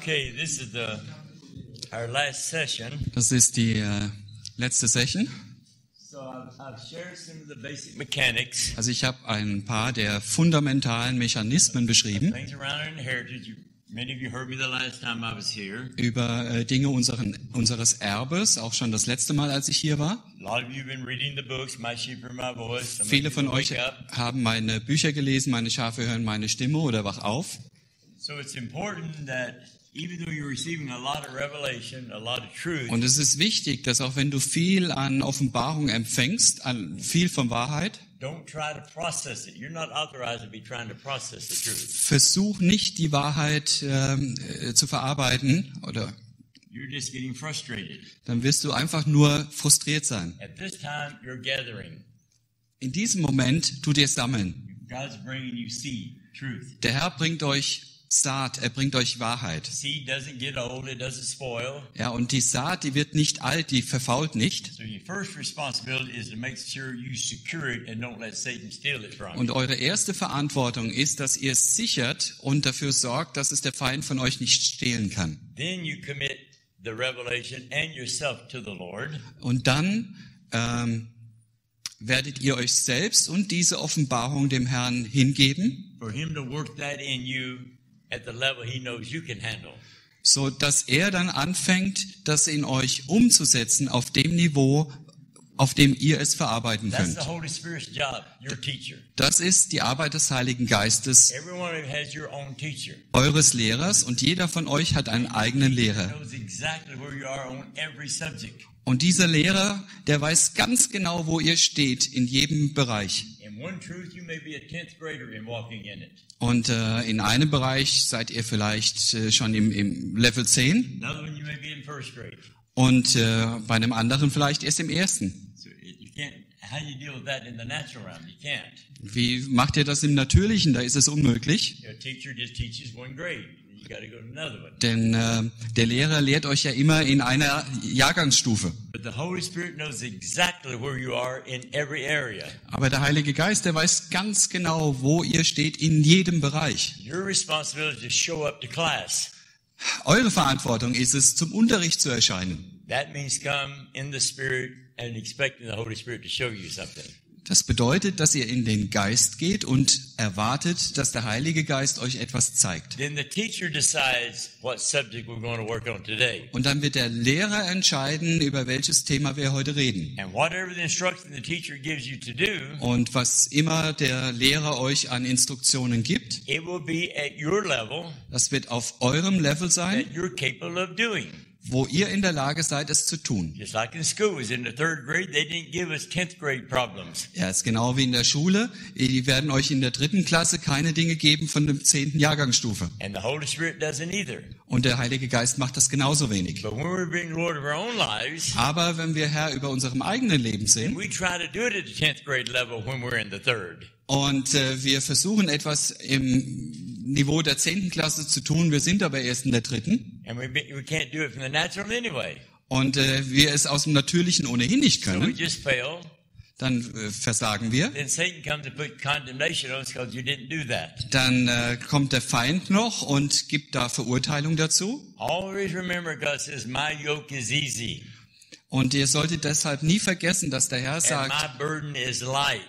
Okay, this is the our last session. Das ist die äh, letzte Session. So I've, I've shared some of the basic mechanics, Also ich habe ein paar der fundamentalen Mechanismen beschrieben über äh, Dinge unseren, unseres Erbes, auch schon das letzte Mal, als ich hier war. Viele von euch haben meine Bücher gelesen, meine Schafe hören meine Stimme oder wach auf. So it's important that even though you're receiving a lot of revelation, a lot of truth, Und es ist wichtig, dass auch wenn du viel an Offenbarung empfängst, an viel von Wahrheit, don't try to process it. You're not authorized to be trying to process the truth. versuch nicht die Wahrheit ähm, äh, zu verarbeiten oder You're just getting frustrated. dann wirst du einfach nur frustriert sein. At this time, you're gathering. In diesem Moment tut ihr sammeln. God's bringing you seed, truth. Der Herr bringt euch Saat, er bringt euch Wahrheit. Seed doesn't get old, it doesn't spoil. Ja, und die Saat, die wird nicht alt, die verfault nicht. So your first responsibility is to make sure you secure it and don't let Satan steal it from you. Und eure erste Verantwortung ist, dass ihr es sichert und dafür sorgt, dass es der Feind von euch nicht stehlen kann. Then you commit the revelation and yourself to the Lord. Und dann ähm, werdet ihr euch selbst und diese Offenbarung dem Herrn hingeben, for him to work that in you at the level he knows you can handle. so dass er dann anfängt, das in euch umzusetzen auf dem Niveau, auf dem ihr es verarbeiten That's könnt. the Holy Spirit's job, your teacher. Das ist die Arbeit des Heiligen Geistes, eures Lehrers, und jeder von euch hat einen eigenen Lehrer. Knows exactly where you are on every subject. Und dieser Lehrer, der weiß ganz genau, wo ihr steht in jedem Bereich. In one truth, you may be a tenth grader in walking in it. Und äh, in einem Bereich seid ihr vielleicht äh, schon im, im Level 10 Another one, you may be in first grade. und äh, bei einem anderen vielleicht erst im ersten. So it, you can't. How do you deal with that in the natural realm? You can't. Wie macht ihr das im Natürlichen? Da ist es unmöglich, Your teacher just teaches one grade. Denn äh, der Lehrer lehrt euch ja immer in einer Jahrgangsstufe. But the Holy Spirit knows exactly where you are in every area. Aber der Heilige Geist, der weiß ganz genau, wo ihr steht in jedem Bereich. Your responsibility is to show up to class. Eure Verantwortung ist es, zum Unterricht zu erscheinen. That means come in the Spirit and expecting the Holy Spirit to show you something. Das bedeutet, dass ihr in den Geist geht und erwartet, dass der Heilige Geist euch etwas zeigt. Then the teacher decides what subject we're going to work on today. Und dann wird der Lehrer entscheiden, über welches Thema wir heute reden. And whatever the instruction the teacher gives you to do, Und was immer der Lehrer euch an Instruktionen gibt, it will be at your level das wird auf eurem Level sein, wo ihr in der Lage seid, es zu tun. Just like in school, was in the third grade, they didn't give us 10th grade problems. Ja, ist genau wie in der Schule. Die werden euch in der dritten Klasse keine Dinge geben von der zehnten Jahrgangsstufe. And the Holy Spirit doesn't either. Und der Heilige Geist macht das genauso wenig. But when we bring Lord of our own lives, Aber wenn wir Herr über unserem eigenen Leben sind we try to do it at the 10th grade level when we're in the third. Und äh, wir versuchen etwas im Niveau der zehnten Klasse zu tun, wir sind aber erst in der dritten And we, we can't do it from the natural anyway. und äh, wir es aus dem Natürlichen ohnehin nicht So we können, just fail. dann äh, versagen wir. Then Satan comes and put condemnation on us because you didn't do that. Dann äh, kommt der Feind noch und gibt da Verurteilung dazu. Always remember God says, my yoke is easy Und ihr solltet deshalb nie vergessen, dass der Herr and sagt, my burden is light.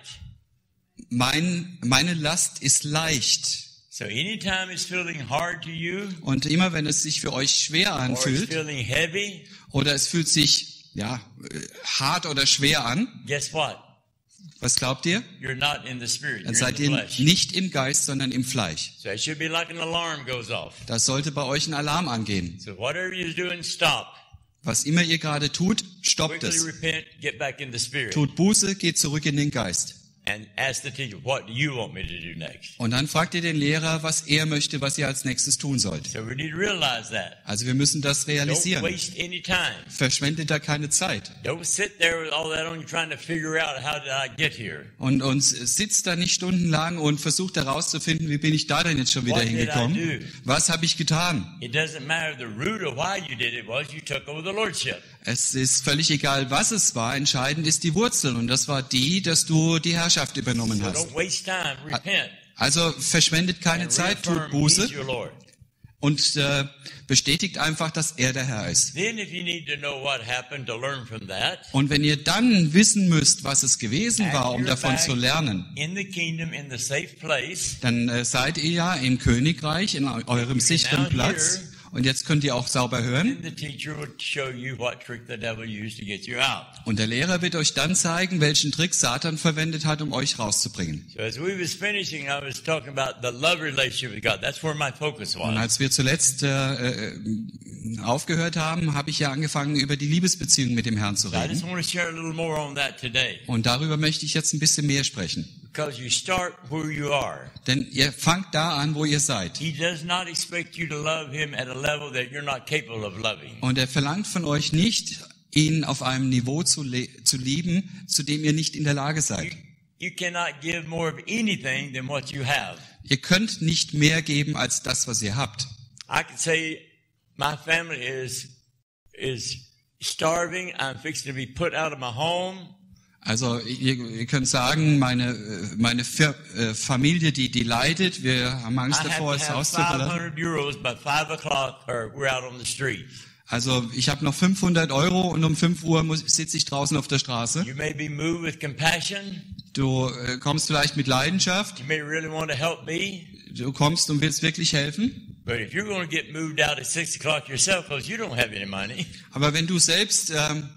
Mein, meine Last ist leicht. So anytime it's feeling hard to you Und immer wenn es sich für euch schwer anfühlt heavy, oder es fühlt sich ja äh, hart oder schwer an, guess what? was glaubt ihr? You're not in the spirit, Dann seid ihr nicht im Geist, sondern im Fleisch. So it should be like an alarm goes off. Das sollte bei euch ein Alarm angehen. So whatever you're doing, stop. Was immer ihr gerade tut, stoppt es. repent, get back in the spirit, Tut Buße, geht zurück in den Geist. And ask the teacher, what do you want me to do next? Und dann fragt ihr den Lehrer, was er möchte, was ihr als nächstes tun sollt. So we need to realize that. Also wir müssen das Don't realisieren. waste any time. Verschwendet da keine Zeit. Don't sit there with all that on you trying to figure out how did I get here. Und, und sitzt da nicht stundenlang und versucht herauszufinden, wie bin ich da denn jetzt schon wieder What did I hingekommen? do? Was habe ich getan? It doesn't matter the root of why you did it was you took over the lordship. Es ist völlig egal, was es war. Entscheidend ist die Wurzel. Und das war die, dass du die Herrschaft übernommen hast. Also verschwendet keine Zeit, tut Buße und äh, bestätigt einfach, dass er der Herr ist. Und wenn ihr dann wissen müsst, was es gewesen war, um davon zu lernen, in the kingdom, in the safe place, dann äh, seid ihr ja im Königreich, in eu- eurem sicheren Platz. Und jetzt könnt ihr auch sauber hören. Und der Lehrer wird euch dann zeigen, welchen Trick Satan verwendet hat, um euch rauszubringen. So as we was finishing, I was talking about the love relationship with God. That's where my focus Und als wir zuletzt äh, äh, aufgehört haben, habe ich ja angefangen, über die Liebesbeziehung mit dem Herrn zu reden. Und darüber möchte ich jetzt ein bisschen mehr sprechen. Because you start where you are. Denn ihr fangt da an, wo ihr seid. He does not expect you to love him at a level that you're not capable of loving. Und er verlangt von euch nicht, ihn auf einem Niveau zu, zu lieben, zu dem ihr nicht in der Lage seid. You cannot give more of anything than what you have. Ihr könnt nicht mehr geben als das, was ihr habt. I can say my family is is starving. I'm fixing to be put out of my home. Also ihr, ihr könnt sagen, meine, äh, meine Fir äh, Familie, die, die leidet, wir haben Angst davor, to das have Haus zu verlassen. 500 euros by five o'clock, or we're out on the street. Also ich habe noch 500 Euro und um 5 Uhr muss- sitze ich draußen auf der Straße. You may be moved with compassion. Du äh, kommst vielleicht mit Leidenschaft, You may really want to help me. du kommst und willst wirklich helfen. But if you're going to get moved out at six o'clock yourself because you don't have any money, Aber wenn du selbst ähm,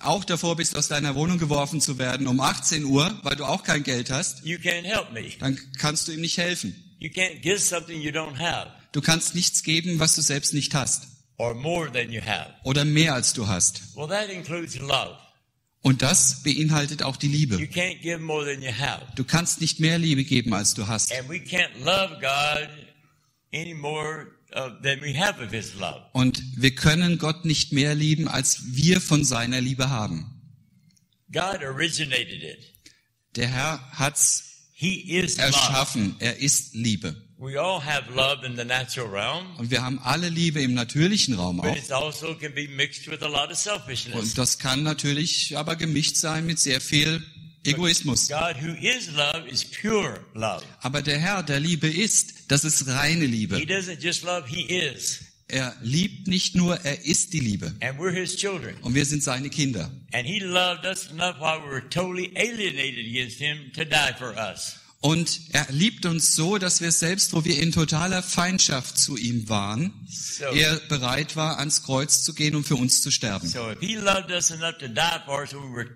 auch davor bist, aus deiner Wohnung geworfen zu werden um 18 Uhr, weil du auch kein Geld hast, you can't help me. dann kannst du ihm nicht helfen. You can't give something you don't have Du kannst nichts geben, was du selbst nicht hast. or more than you have. Oder mehr als du hast. Well, that includes love. Und das beinhaltet auch die You Liebe. can't give more than you have. Du kannst nicht mehr Liebe geben, als du hast. And we can't love God any uh. Und wir können Gott nicht mehr lieben, als wir von seiner Liebe haben. God originated it. Der Herr hat's He is love. erschaffen. Er ist Liebe. We all have love in the natural realm, Und wir haben alle Liebe im natürlichen Raum but auch. also can be mixed with a lot of selfishness. Und das kann natürlich aber gemischt sein mit sehr viel Egoismus. God, who is love, is pure love. Aber der Herr, der Liebe ist, das ist reine He Liebe. doesn't just love, He is. Er liebt nicht nur, er ist die Liebe. And we're His children. Und wir sind seine Kinder. And He loved us enough while we were totally alienated against Him to die for us. Und er liebt uns so, dass wir selbst, wo wir in totaler Feindschaft zu ihm waren, So, er bereit war, ans Kreuz zu gehen und für uns zu sterben. so we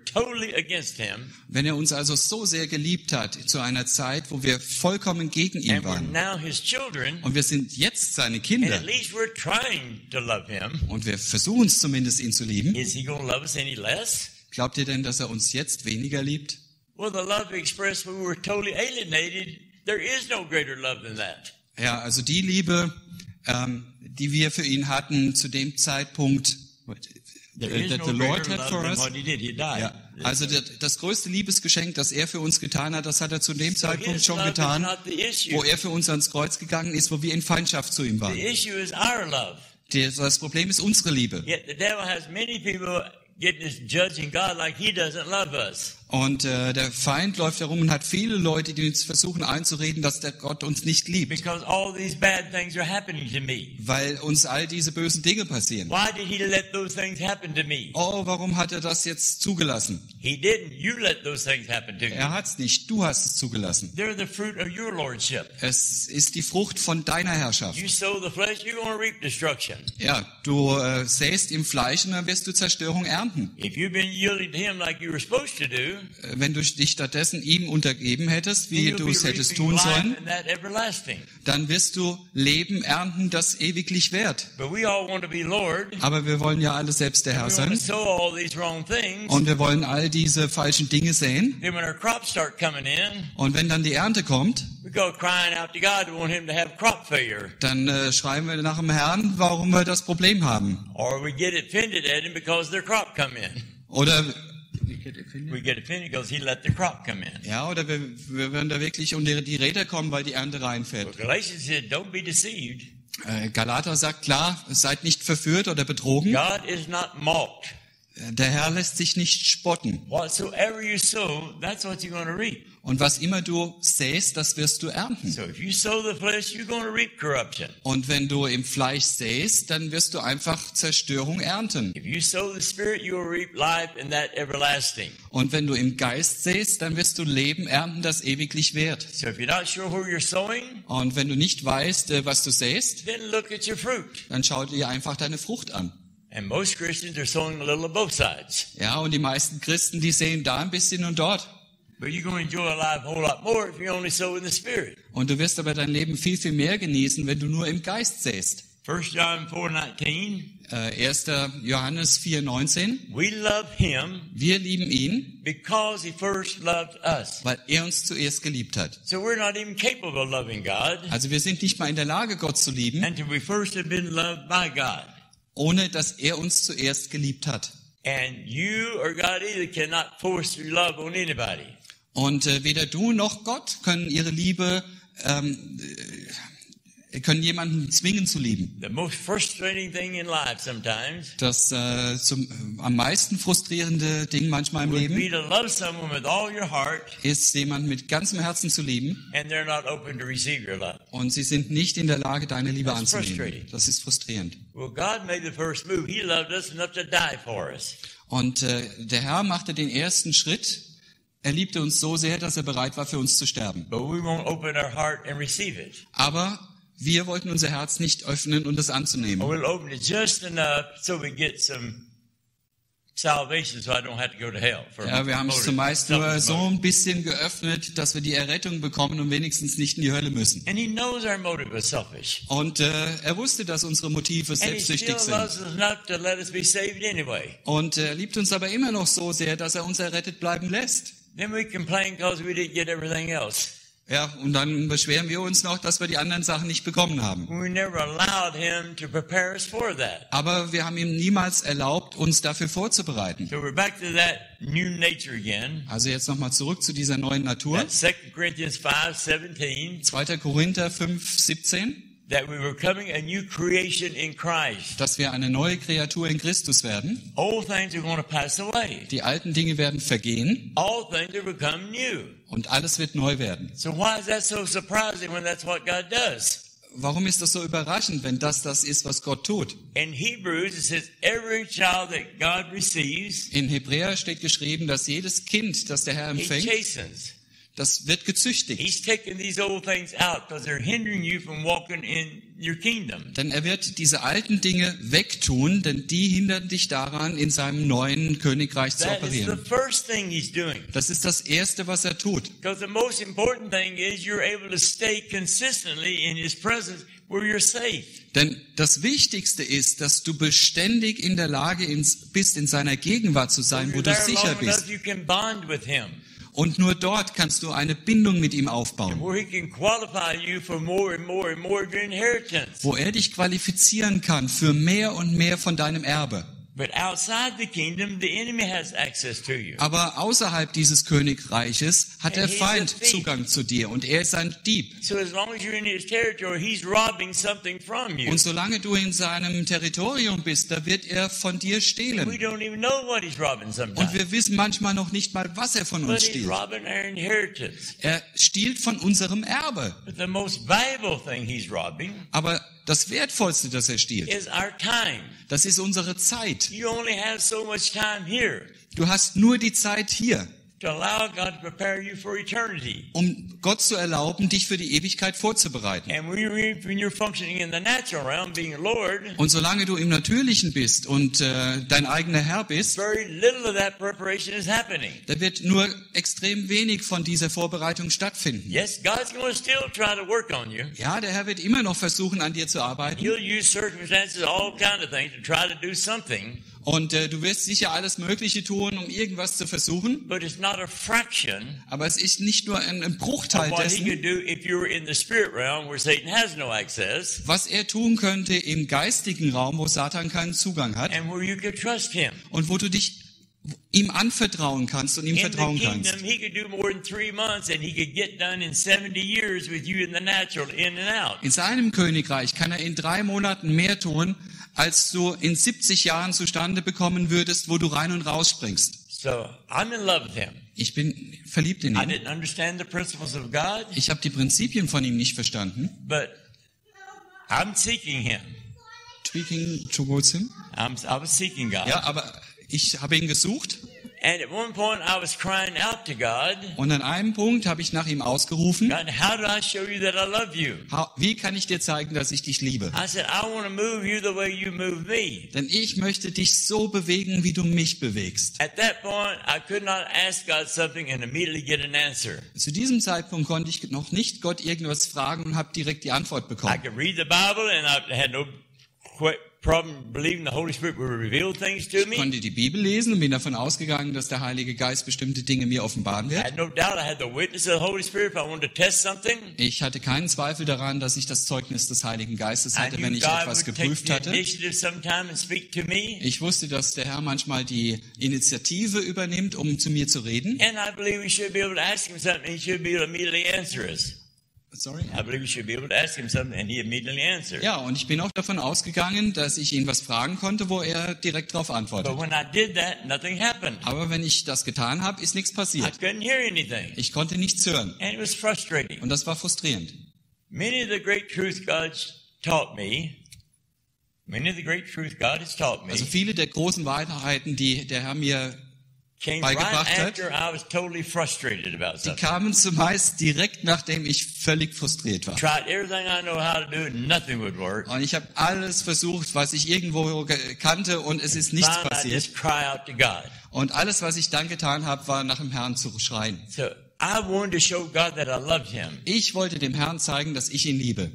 totally Him, Wenn er uns also so sehr geliebt hat, zu einer Zeit, wo wir vollkommen gegen ihn waren, now His children, und wir sind jetzt seine Kinder, at least we're trying to love Him, und wir versuchen es zumindest, ihn zu lieben, is He going to love us any less? glaubt ihr denn, dass er uns jetzt weniger liebt? Well, the love expressed when we were totally alienated, there is no greater love than that. Ja, also die Liebe, ähm, die wir für ihn hatten zu dem Zeitpunkt, äh, that the Lord had for us. Ja, also der, das größte Liebesgeschenk, das er für uns getan hat, das hat er zu dem Zeitpunkt schon getan, wo er für uns ans Kreuz gegangen ist, wo wir in Feindschaft zu ihm waren. The issue is our love. Der- Das Problem ist unsere Liebe. Yet the devil has many people getting judging God like He doesn't love us. Und äh, der Feind läuft herum und hat viele Leute, die uns versuchen einzureden, dass der Gott uns nicht liebt, Because all these bad things are happening to me. weil uns all diese bösen Dinge passieren. Why did He let those things happen to me? Oh, warum hat er das jetzt zugelassen? He didn't. You let those things happen to you. Er hat's nicht, du hast es zugelassen. They're the fruit of your lordship. Es ist die Frucht von deiner Herrschaft. You sow the flesh, you're to reap destruction. Ja, du äh, säst im Fleisch und dann wirst du Zerstörung ernten. If you've been yielding to Him like you were supposed to do, Wenn du dich stattdessen ihm untergeben hättest, wie du es hättest tun sollen, dann wirst du Leben ernten, das ewiglich währt. But we all want to be Lord. Aber wir wollen ja alle selbst der Herr sein und wir wollen all diese falschen Dinge sehen. Und wenn dann die Ernte kommt, we go crying out to God. We want Him to have crop failure. dann äh, schreiben wir nach dem Herrn, warum wir das Problem haben. Or we get offended because We get offended He let the crop come in. ja, oder wir, wir werden da wirklich unter die Räder kommen, weil die Ernte reinfällt. But Galatians said, don't be deceived. Äh, Galater sagt klar, seid nicht verführt oder betrogen. God is not mocked. Der Herr lässt sich nicht spotten. Whatsoever you sow, that's what you're going to reap. Und was immer du säst, das wirst du ernten. So if you sow the flesh, you're going to reap corruption. Und wenn du im Fleisch säst, dann wirst du einfach Zerstörung ernten. If you sow the spirit, you will reap life and that everlasting. Und wenn du im Geist säst, dann wirst du Leben ernten, das ewiglich währt. So if you're not sure where you're sowing, Und wenn du nicht weißt, äh, was du säst, dann schau dir einfach deine Frucht an. And most Christians are sowing a little of both sides. Ja, und die meisten Christen, die sehen da ein bisschen und dort. But you're going to enjoy life a whole lot more if you only sow in the spirit. Und du wirst aber dein Leben viel, viel mehr genießen, wenn du nur im Geist säst. 1 John 4:19. Äh, 1. Johannes 4,19. We love him Wir lieben ihn, because he first loved us. weil er uns zuerst geliebt hat. So we're not even capable of loving God Also wir sind nicht mal in der Lage, Gott zu lieben, until we first have been loved by God. Ohne dass er uns zuerst geliebt hat. And you or God either cannot force your love on anybody. Und äh, weder du noch Gott können ihre Liebe, ähm, äh, können jemanden zwingen zu lieben. The most frustrating thing in life sometimes Das äh, zum, äh, am meisten frustrierende Ding manchmal im Leben ist, jemanden mit ganzem Herzen zu lieben und sie sind nicht in der Lage, deine Liebe anzunehmen. Das ist frustrierend. Und äh, der Herr machte den ersten Schritt. Er liebte uns so sehr, dass er bereit war, für uns zu sterben. But we won't open our heart and receive it. Aber wir wollten unser Herz nicht öffnen es Or anzunehmen. we'll open it just enough so we get some salvation so I don't have to go to hell. For Ja, wir haben es zumeist nur so ein bisschen geöffnet, dass wir die Errettung bekommen und wenigstens nicht in die Hölle müssen. And he knows our motive was selfish. Und äh, er wusste, dass unsere Motive selbstsüchtig sind. anyway. Und er liebt uns aber immer noch so sehr, dass er uns errettet bleiben lässt. Then we complain because we didn't get everything else. Ja, und dann beschweren wir uns noch, dass wir die anderen Sachen nicht bekommen haben. Aber wir haben ihm niemals erlaubt, uns dafür vorzubereiten. So we're back to that new nature again. Also jetzt nochmal zurück zu dieser neuen Natur. That's 2 Corinthians 5, 17. 2. Korinther 5, 17, that we were becoming a new creation in Christ. dass wir eine neue Kreatur in Christus werden. Old things are going to pass away. Die alten Dinge werden vergehen All things are become new. und alles wird neu werden. So why is that so surprising when that's what God does? Warum ist das so überraschend, wenn das das ist, was Gott tut? In Hebrews, it says, every child that God receives, In Hebräer steht geschrieben, dass jedes Kind, das der Herr he empfängt. Das wird gezüchtigt. He's taking these old things out because they're hindering you from walking in your kingdom. Denn er wird diese alten Dinge wegtun, denn die hindern dich daran, in seinem neuen Königreich zu operieren. Das ist das Erste, was er tut. Because the most important thing is you're able to stay consistently in his presence where you're safe. Denn das Wichtigste ist, dass du beständig in der Lage bist, in seiner Gegenwart zu sein, wo du sicher bist. Und nur dort kannst du eine Bindung mit ihm aufbauen, wo er dich qualifizieren kann für mehr und mehr von deinem Erbe. But outside the kingdom, the enemy has access to you. Aber außerhalb dieses Königreiches hat der Feind. Zugang zu dir und er ist ein Dieb. So as long as you're in his territory, he's robbing something from you. Und solange du in seinem Territorium bist, da wird er von dir We stehlen. don't even know what he's robbing Und wir wissen manchmal noch nicht mal, was er von But uns he's stiehlt. robbing our inheritance. Er stiehlt von unserem Erbe. But the most valuable thing he's robbing Aber das Wertvollste, das er stiehlt, is our time. das ist unsere Zeit. You only have so much time here Du hast nur die Zeit hier, um Gott zu erlauben, dich für die Ewigkeit vorzubereiten. Und solange du im Natürlichen bist und äh, dein eigener Herr bist, da wird nur extrem wenig von dieser Vorbereitung stattfinden. Ja, der Herr wird immer noch versuchen, an dir zu arbeiten. He'll use circumstances, all kind of things, to try to do something. Und äh, du wirst sicher alles Mögliche tun, um irgendwas zu versuchen. But it's not a fraction Aber es ist nicht nur ein, ein Bruchteil dessen, realm no access, was er tun könnte im geistigen Raum, wo Satan keinen Zugang hat and where you could trust him. und wo du dich ihm anvertrauen kannst und ihm In vertrauen kannst. kingdom, he could do more than three months, and he could get done in 70 years with you in the natural, in and out. In seinem Königreich kann er in drei Monaten mehr tun, als du in 70 Jahren zustande bekommen würdest, wo du rein und raus springst. So I'm in love with him. Ich bin verliebt in I ihn. didn't understand the principles of God, Ich habe die Prinzipien von ihm nicht verstanden. but I'm seeking him. Tweaking towards him. I'm, I was seeking God. Ja, aber ich habe ihn gesucht And at one point I was crying out to God, und an einem Punkt habe ich nach ihm ausgerufen, God, how do I show you that I love you? "Ha- wie kann ich dir zeigen, dass ich dich liebe? I said, I want to move you the way you move me. Denn ich möchte dich so bewegen, wie du mich bewegst. At that point, I could not ask God something and immediately get an answer. Zu diesem Zeitpunkt konnte ich noch nicht Gott irgendwas fragen und habe direkt die Antwort I bekommen. could read the Bible and I had no Ich konnte die Bibel lesen und bin davon ausgegangen, dass der Heilige Geist bestimmte Dinge mir offenbaren I wird. had no doubt I had the witness of the Holy Spirit if I wanted to test something. Ich hatte keinen Zweifel daran, dass ich das Zeugnis des Heiligen Geistes I hatte, wenn ich etwas geprüft the hatte. Ich wusste, dass der Herr manchmal die Initiative übernimmt, um zu mir zu reden. Sorry. I believe we should be able to ask him something and he immediately answered. Ja, und ich bin auch davon ausgegangen, dass ich ihn was fragen konnte, wo er direkt darauf antwortet. But when I did that, nothing happened. Aber wenn ich das getan habe, ist nichts I passiert. couldn't hear anything. Ich konnte nichts hören. And it was frustrating. Und das war frustrierend. Many of the great truth God's taught me, many of the great truth God has taught me, Also viele der großen Wahrheiten, die der Herr mir, beigebracht hat. after I was totally frustrated about die kamen zumeist direkt nachdem ich völlig frustriert war. And. Und ich habe alles versucht, was ich irgendwo ge- kannte und es ist nichts passiert. Und alles, was ich dann getan habe, war nach dem Herrn zu schreien. Ich wollte dem Herrn zeigen, dass ich ihn liebe.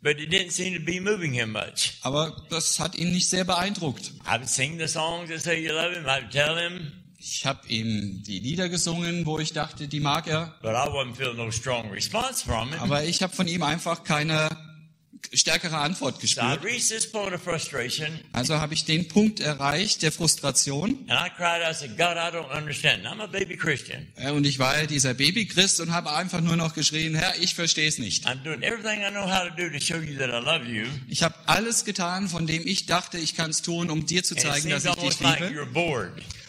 but it didn't seem to be moving him much. Aber das hat ihn nicht sehr beeindruckt. I would sing the songs that say you love him. I would tell him, Ich habe ihm die Lieder gesungen, wo ich dachte, die mag er. but I wasn't feeling no strong response from him. Aber ich habe von ihm einfach keine stärkere Antwort gespürt. Also habe ich den Punkt erreicht der Frustration. and I cried out, I said, God, I don't understand. I'm a baby Christian. Und ich war ja dieser Babychrist und habe einfach nur noch geschrien, Herr, ich verstehe es nicht. I'm doing everything I know how to do to show you that I love you. Ich habe alles getan, von dem ich dachte, ich kann es tun, um dir zu zeigen, dass ich dich liebe.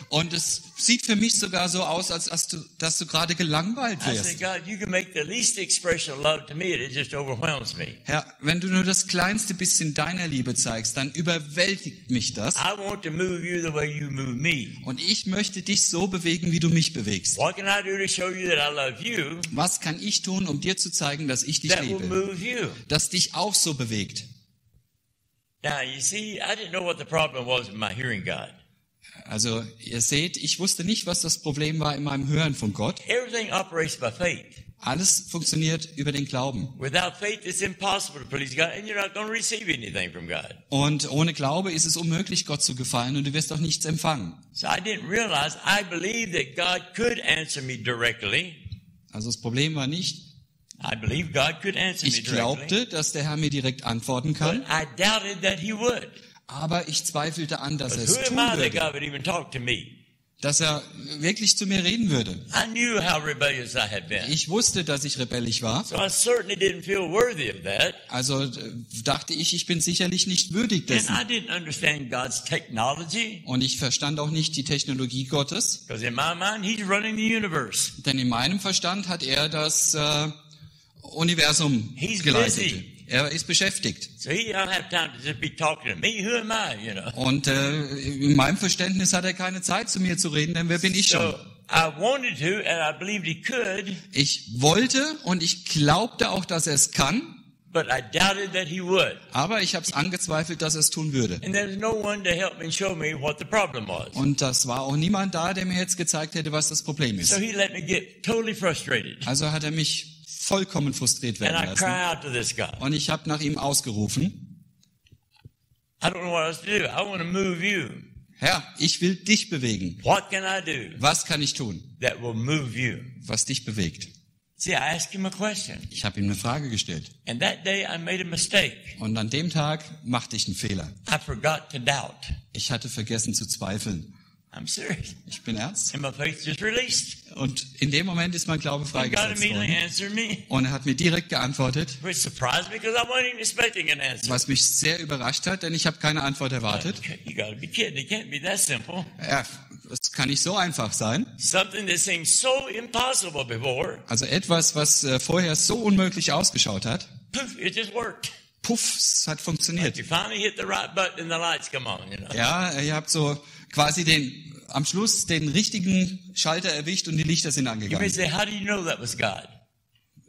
Und es sieht für mich sogar so aus, als dass du, dass du gerade gelangweilt I wirst. Herr, wenn du nur das kleinste bisschen deiner Liebe zeigst, dann überwältigt mich das. I want to move you the way you move me. Und ich möchte dich so bewegen, wie du mich bewegst. What can I do to show you that I love you Was kann ich tun, um dir zu zeigen, dass ich dich that will liebe? move you? Das dich auch so bewegt. Now, you see, I didn't know what the problem was with my hearing God. Also, ihr seht, ich wusste nicht, was das Problem war in meinem Hören von Gott. Everything operates by faith. Alles funktioniert über den Glauben. Without faith, it's impossible to please God, and you're not going to receive anything from God. Und ohne Glaube ist es unmöglich, Gott zu gefallen und du wirst auch nichts empfangen. So I didn't realize I believed that God could answer me directly. Also das Problem war nicht, I believed God could answer me ich glaubte, dass der Herr mir direkt antworten kann, Aber ich zweifelte an, dass er es tun würde, God would even talk to me? dass er wirklich zu mir reden würde. I knew how rebellious I had been. Ich wusste, dass ich rebellisch war, So I certainly didn't feel worthy of that. also äh, dachte ich, ich bin sicherlich nicht würdig And dessen. I didn't understand God's technology. Und ich verstand auch nicht die Technologie Gottes, Because in my mind, He's running the universe. denn in meinem Verstand hat er das äh, Universum geleitet. Er ist beschäftigt. So He don't have time to just be talking to me. Who am I, you know? Und äh, in meinem Verständnis hat er keine Zeit zu mir zu reden, denn wer bin ich schon? So I wanted to, and I believed He could, Ich wollte und ich glaubte auch, dass er es kann, but I doubted that He would. aber ich habe es angezweifelt, dass er es tun würde. And there was no one to help me and show me what the problem was. Und das war auch niemand da, der mir jetzt gezeigt hätte, was das Problem So ist. He let me get totally frustrated. Also hat er mich vollkommen frustriert And werden I lassen. Und ich habe nach ihm ausgerufen. Herr, ich will dich bewegen. What can I do Was kann ich tun, that will move you? was dich bewegt? Ich habe ihm eine Frage gestellt. And that day I made a mistake. Und an dem Tag machte ich einen Fehler. I forgot to doubt. Ich hatte vergessen zu zweifeln. I'm serious. Ich bin ernst. And my faith just released. Und in dem Moment ist mein Glaube freigesetzt worden. Und er hat mir direkt geantwortet, Which surprised me because I wasn't even expecting an answer. was mich sehr überrascht hat, denn ich habe keine Antwort erwartet. Okay, You gotta be kidding. It can't be that simple. Ja, das kann nicht so einfach sein. Something that seemed so impossible before, Also etwas, was äh, vorher so unmöglich ausgeschaut hat, puff, es hat funktioniert. Ja, ihr habt so quasi den, am Schluss den richtigen Schalter erwischt und die Lichter sind You may angegangen. say, how do you know that was God?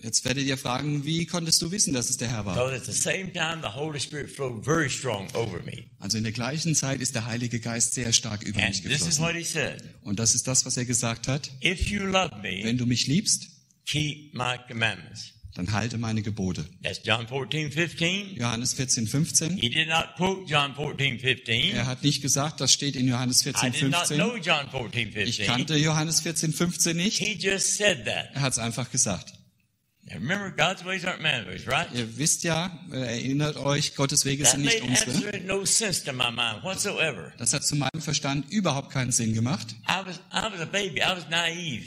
Jetzt werdet ihr fragen, wie konntest du wissen, dass es der Herr war? Because at the same time, the Holy Spirit flowed very strong over me. Also in der gleichen Zeit ist der Heilige Geist sehr stark über And mich this is geflossen. what he said. Und das ist das, was er gesagt hat. If you love me, Wenn du mich liebst, keep my commandments. Dann halte meine Gebote. That's John 14, 15. Johannes 14, 15. He did not quote John 14, 15. Er hat nicht gesagt, das steht in Johannes I 14, did not 15. know John 14, Ich 15. kannte Johannes 14, 15 nicht. He just said that. Er hat es einfach gesagt. Now remember, God's ways aren't man's ways, right? Ihr wisst ja, äh, erinnert euch, Gottes Wege That sind nicht unsere. absolutely no sense to my mind whatsoever. Das hat zu meinem Verstand überhaupt keinen Sinn gemacht. I was, I was a baby. I was naive.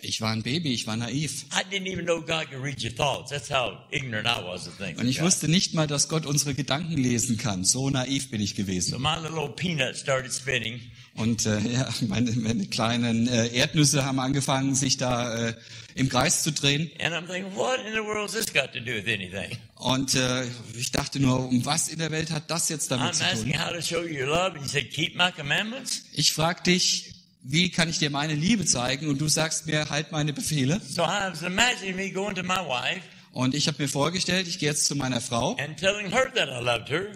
Ich war ein Baby, ich war naiv. Und ich wusste nicht mal, dass Gott unsere Gedanken lesen kann. So naiv bin ich gewesen. my little old peanut started spinning. Und äh, ja, meine, meine kleinen äh, Erdnüsse haben angefangen, sich da äh, im Kreis zu drehen. Thinking? Und äh, ich dachte nur, um was in der Welt hat das jetzt damit I'm zu tun? said. Ich frag dich, wie kann ich dir meine Liebe zeigen? Und du sagst mir, halt meine Befehle. So I was imagining me going to my wife Und ich habe mir vorgestellt, ich gehe jetzt zu meiner Frau and telling her that I loved her,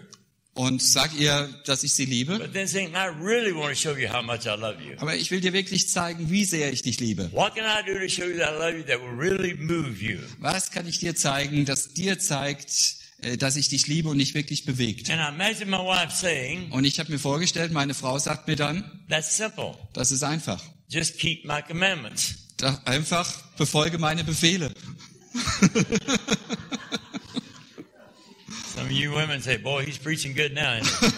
und sag ihr, dass ich sie liebe. but then saying, I really want to show you how much I love you. Aber ich will dir wirklich zeigen, wie sehr ich dich liebe. What can I do to show you that I love you that will really move you? Was kann ich dir zeigen, das dir zeigt, dass ich dich liebe und dich wirklich bewegt? Saying, Und ich habe mir vorgestellt, meine Frau sagt mir dann, das ist einfach. Just keep my commandments. Da einfach befolge meine Befehle. Some of you women say, boy, he's preaching good now. isn't he?"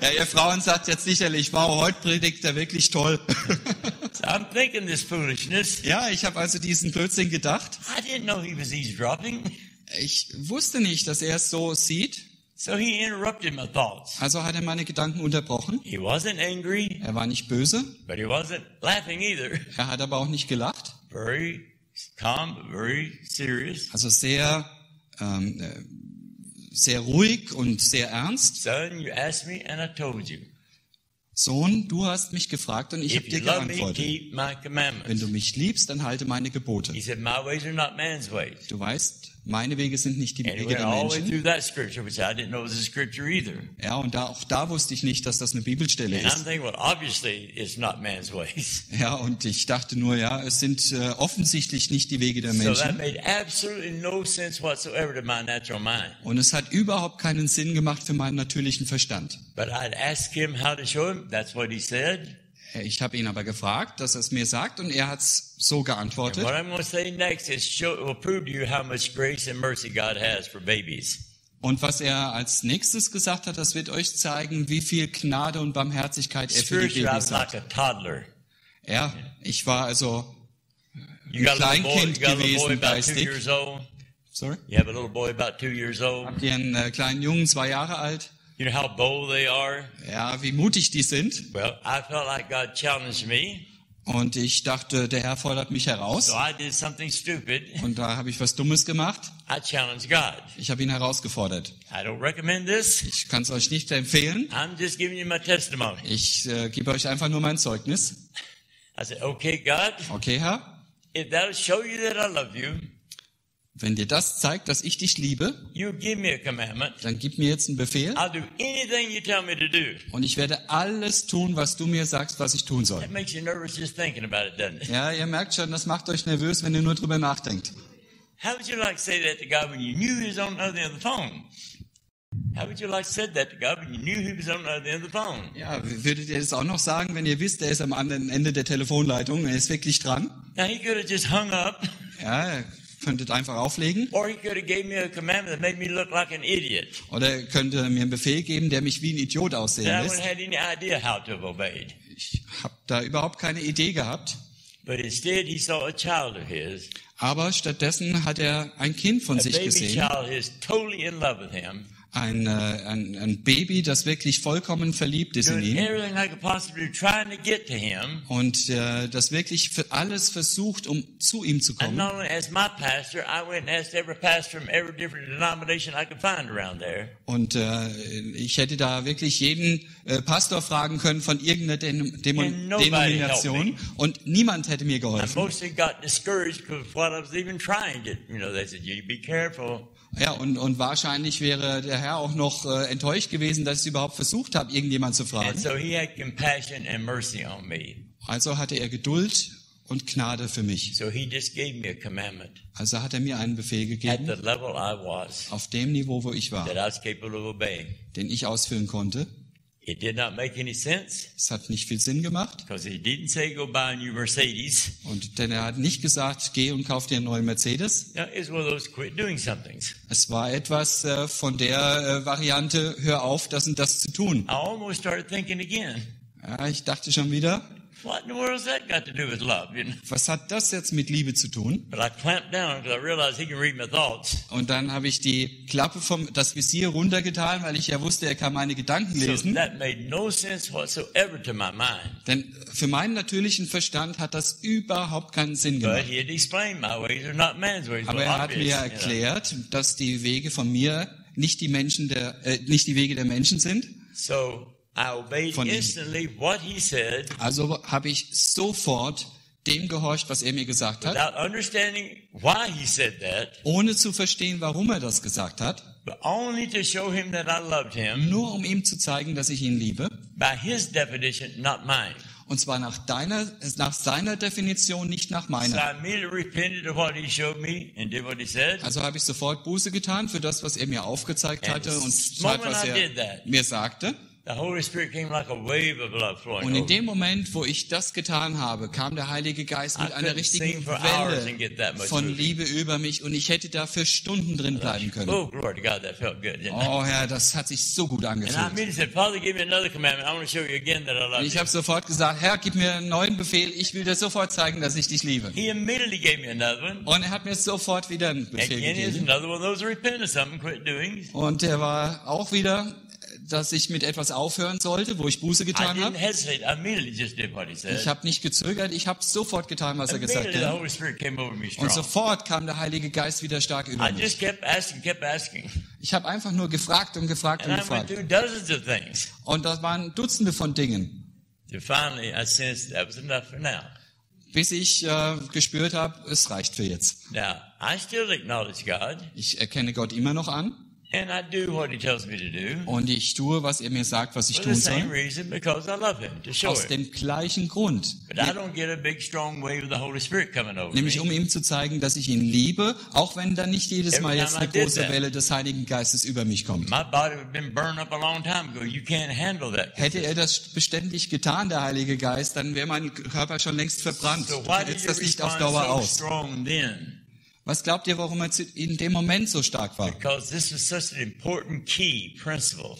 Ja, ihr Frauen sagt jetzt sicherlich, wow, heute predigt er wirklich toll. so I'm thinking this foolishness. ja, ich habe also diesen Blödsinn gedacht. I didn't know he was eavesdropping. Ich wusste nicht, dass er es so sieht. So he interrupted my thoughts. Also hat er meine Gedanken unterbrochen. He wasn't angry, Er war nicht böse. but he wasn't laughing either. Er hat aber auch nicht gelacht. Very calm, very serious. Also sehr, ähm, äh, sehr ruhig und sehr ernst. Son, you asked me and I told you. Sohn, du hast mich gefragt und ich habe dir geantwortet. Wenn du mich liebst, dann halte meine Gebote. Said, my ways are not man's ways. Du weißt, meine Wege sind nicht die Wege der Menschen. Ja, und da, auch da wusste ich nicht, dass das eine Bibelstelle ist. Ja, und ich dachte nur, ja, es sind äh, offensichtlich nicht die Wege der Menschen. made absolutely no sense whatsoever to my natural mind. Und es hat überhaupt keinen Sinn gemacht für meinen natürlichen Verstand. But I'd asked him how to show him. That's what he said. Ich habe ihn aber gefragt, dass er es mir sagt, und er hat es so geantwortet. What I'm going to say next is show, will prove to you how much grace and mercy God has for babies. Und was er als nächstes gesagt hat, das wird euch zeigen, wie viel Gnade und Barmherzigkeit er für die Babys hat. Ja, ich war also, boy, Kleinkind gewesen, geistig. sorry, You have a little boy about two years old. habt ihr einen äh, kleinen Jungen, zwei Jahre alt? You know how bold they are? Ja, wie mutig die sind. Well, I felt like God challenged me. Und ich dachte, der Herr fordert mich heraus. So I did something stupid. Und da habe ich was Dummes gemacht. I challenged God. Ich habe ihn herausgefordert. I don't recommend this. Ich kann es euch nicht empfehlen. I'm just giving you my testimony. Ich äh, gebe euch einfach nur mein Zeugnis. I said, okay, God, Okay, Herr? if that'll show you that I love you, Wenn dir das zeigt, dass ich dich liebe, dann gib mir jetzt einen Befehl. Und ich werde alles tun, was du mir sagst, was ich tun soll. It? Ja, ihr merkt schon, das macht euch nervös, wenn ihr nur drüber nachdenkt. How would you like to say that to God when you knew He was on the other end of the phone? How would you like to say that to God when you knew He was on the other end of the phone? Ja, würdet ihr das auch noch sagen, wenn ihr wisst, er ist am anderen Ende der Telefonleitung, er ist wirklich dran? Now He could have just hung up, Ja, könntet einfach auflegen. like. Oder ihr könnt mir einen Befehl geben, der mich wie ein Idiot aussehen lässt. Ich habe da überhaupt keine Idee gehabt. But instead, he saw a child of his, Aber stattdessen hat er ein Kind von sich gesehen. totally Ein, äh, ein, ein Baby, das wirklich vollkommen verliebt ist in ihn. Und äh, das wirklich für alles versucht, um zu ihm zu kommen. not only as my pastor, I went and asked every pastor from every different denomination I could find around there. Und äh, ich hätte da wirklich jeden äh, Pastor fragen können von irgendeiner And nobody Denomination. Und niemand hätte mir geholfen. Ja, und, und wahrscheinlich wäre der Herr auch noch äh, enttäuscht gewesen, dass ich überhaupt versucht habe, irgendjemand zu And fragen. so he had compassion and mercy on me. Also hatte er Geduld und Gnade für mich. So he just gave me a commandment Also hat er mir einen Befehl at gegeben, the level I was auf dem Niveau, wo ich war, that I was capable of obeying. den ich ausfüllen konnte. It did not make any sense Es hat nicht viel Sinn gemacht. because he didn't say go buy a new Mercedes. Und denn er hat nicht gesagt, geh und kauf dir einen neuen Mercedes. No, it's one of those quit doing somethings. Es war etwas äh, von der äh, Variante, hör auf, das und das zu tun. I almost started thinking again, Ja, ich dachte schon wieder, what in the world has that got to do with love? You know? was hat das jetzt mit Liebe zu tun? But I clamped down because I realized he can read my thoughts. Und dann habe ich die Klappe vom, das Visier runtergetan, weil ich ja wusste, er kann meine Gedanken So lesen. that made no sense whatsoever to my mind. Denn für meinen natürlichen Verstand hat das überhaupt keinen Sinn But gemacht. he had explained my ways are not man's ways. Aber er hat mir know. erklärt, dass die Wege von mir nicht die Menschen der, äh, nicht die Wege der Menschen sind. So Von ihm. instantly what he said Also habe ich sofort dem gehorcht, was er mir gesagt hat, without understanding why he said that, ohne zu verstehen, warum er das gesagt hat, but only to show him that I loved him nur um ihm zu zeigen, dass ich ihn liebe. by his definition, not mine. Und zwar nach deiner, nach seiner Definition, nicht nach So meiner. I immediately repented of what he showed me and did what he said. Also habe ich sofort Buße getan für das, was er mir aufgezeigt hatte und tat, was er mir sagte. The Holy Spirit came like a wave of love flowing Und in dem Moment, wo ich das getan habe, kam der Heilige Geist mit einer richtigen Welle von. Liebe über mich und ich hätte da für Stunden drin bleiben können. Oh, glory to God, that felt good, didn't it? Oh Herr, das hat sich so gut angefühlt. Und ich habe sofort gesagt, Herr, gib mir einen neuen Befehl, ich will dir sofort zeigen, dass ich dich liebe. He immediately gave me another one. Und er hat mir sofort wieder einen Befehl gegeben. Und er war auch wieder, dass ich mit etwas aufhören sollte, wo ich Buße getan habe. Ich habe nicht gezögert, ich habe sofort getan, was er gesagt hat. Und sofort kam der Heilige Geist wieder stark über mich. just kept asking, kept asking. Ich habe einfach nur gefragt und gefragt und gefragt. Und das waren Dutzende von Dingen, bis ich äh, gespürt habe, es reicht für jetzt. Ich erkenne Gott immer noch an and I do what He tells me to do und ich tue, was er mir sagt, was ich tun soll, reason because I love Him, to show aus dem gleichen Grund. But I don't get a big, strong wave of the Holy Spirit coming over Nämlich um ihm zu zeigen, dass ich ihn liebe, auch wenn dann nicht jedes Mal jetzt eine große. Welle des Heiligen Geistes über mich kommt. My body would have been burned up a long time ago. You can't handle that. Hätte er das beständig getan, der Heilige Geist, dann wäre mein Körper schon längst verbrannt. So Jetzt das Licht auf Dauer aus. Was glaubt ihr, warum er in dem Moment so stark war? Because this was such an important key principle.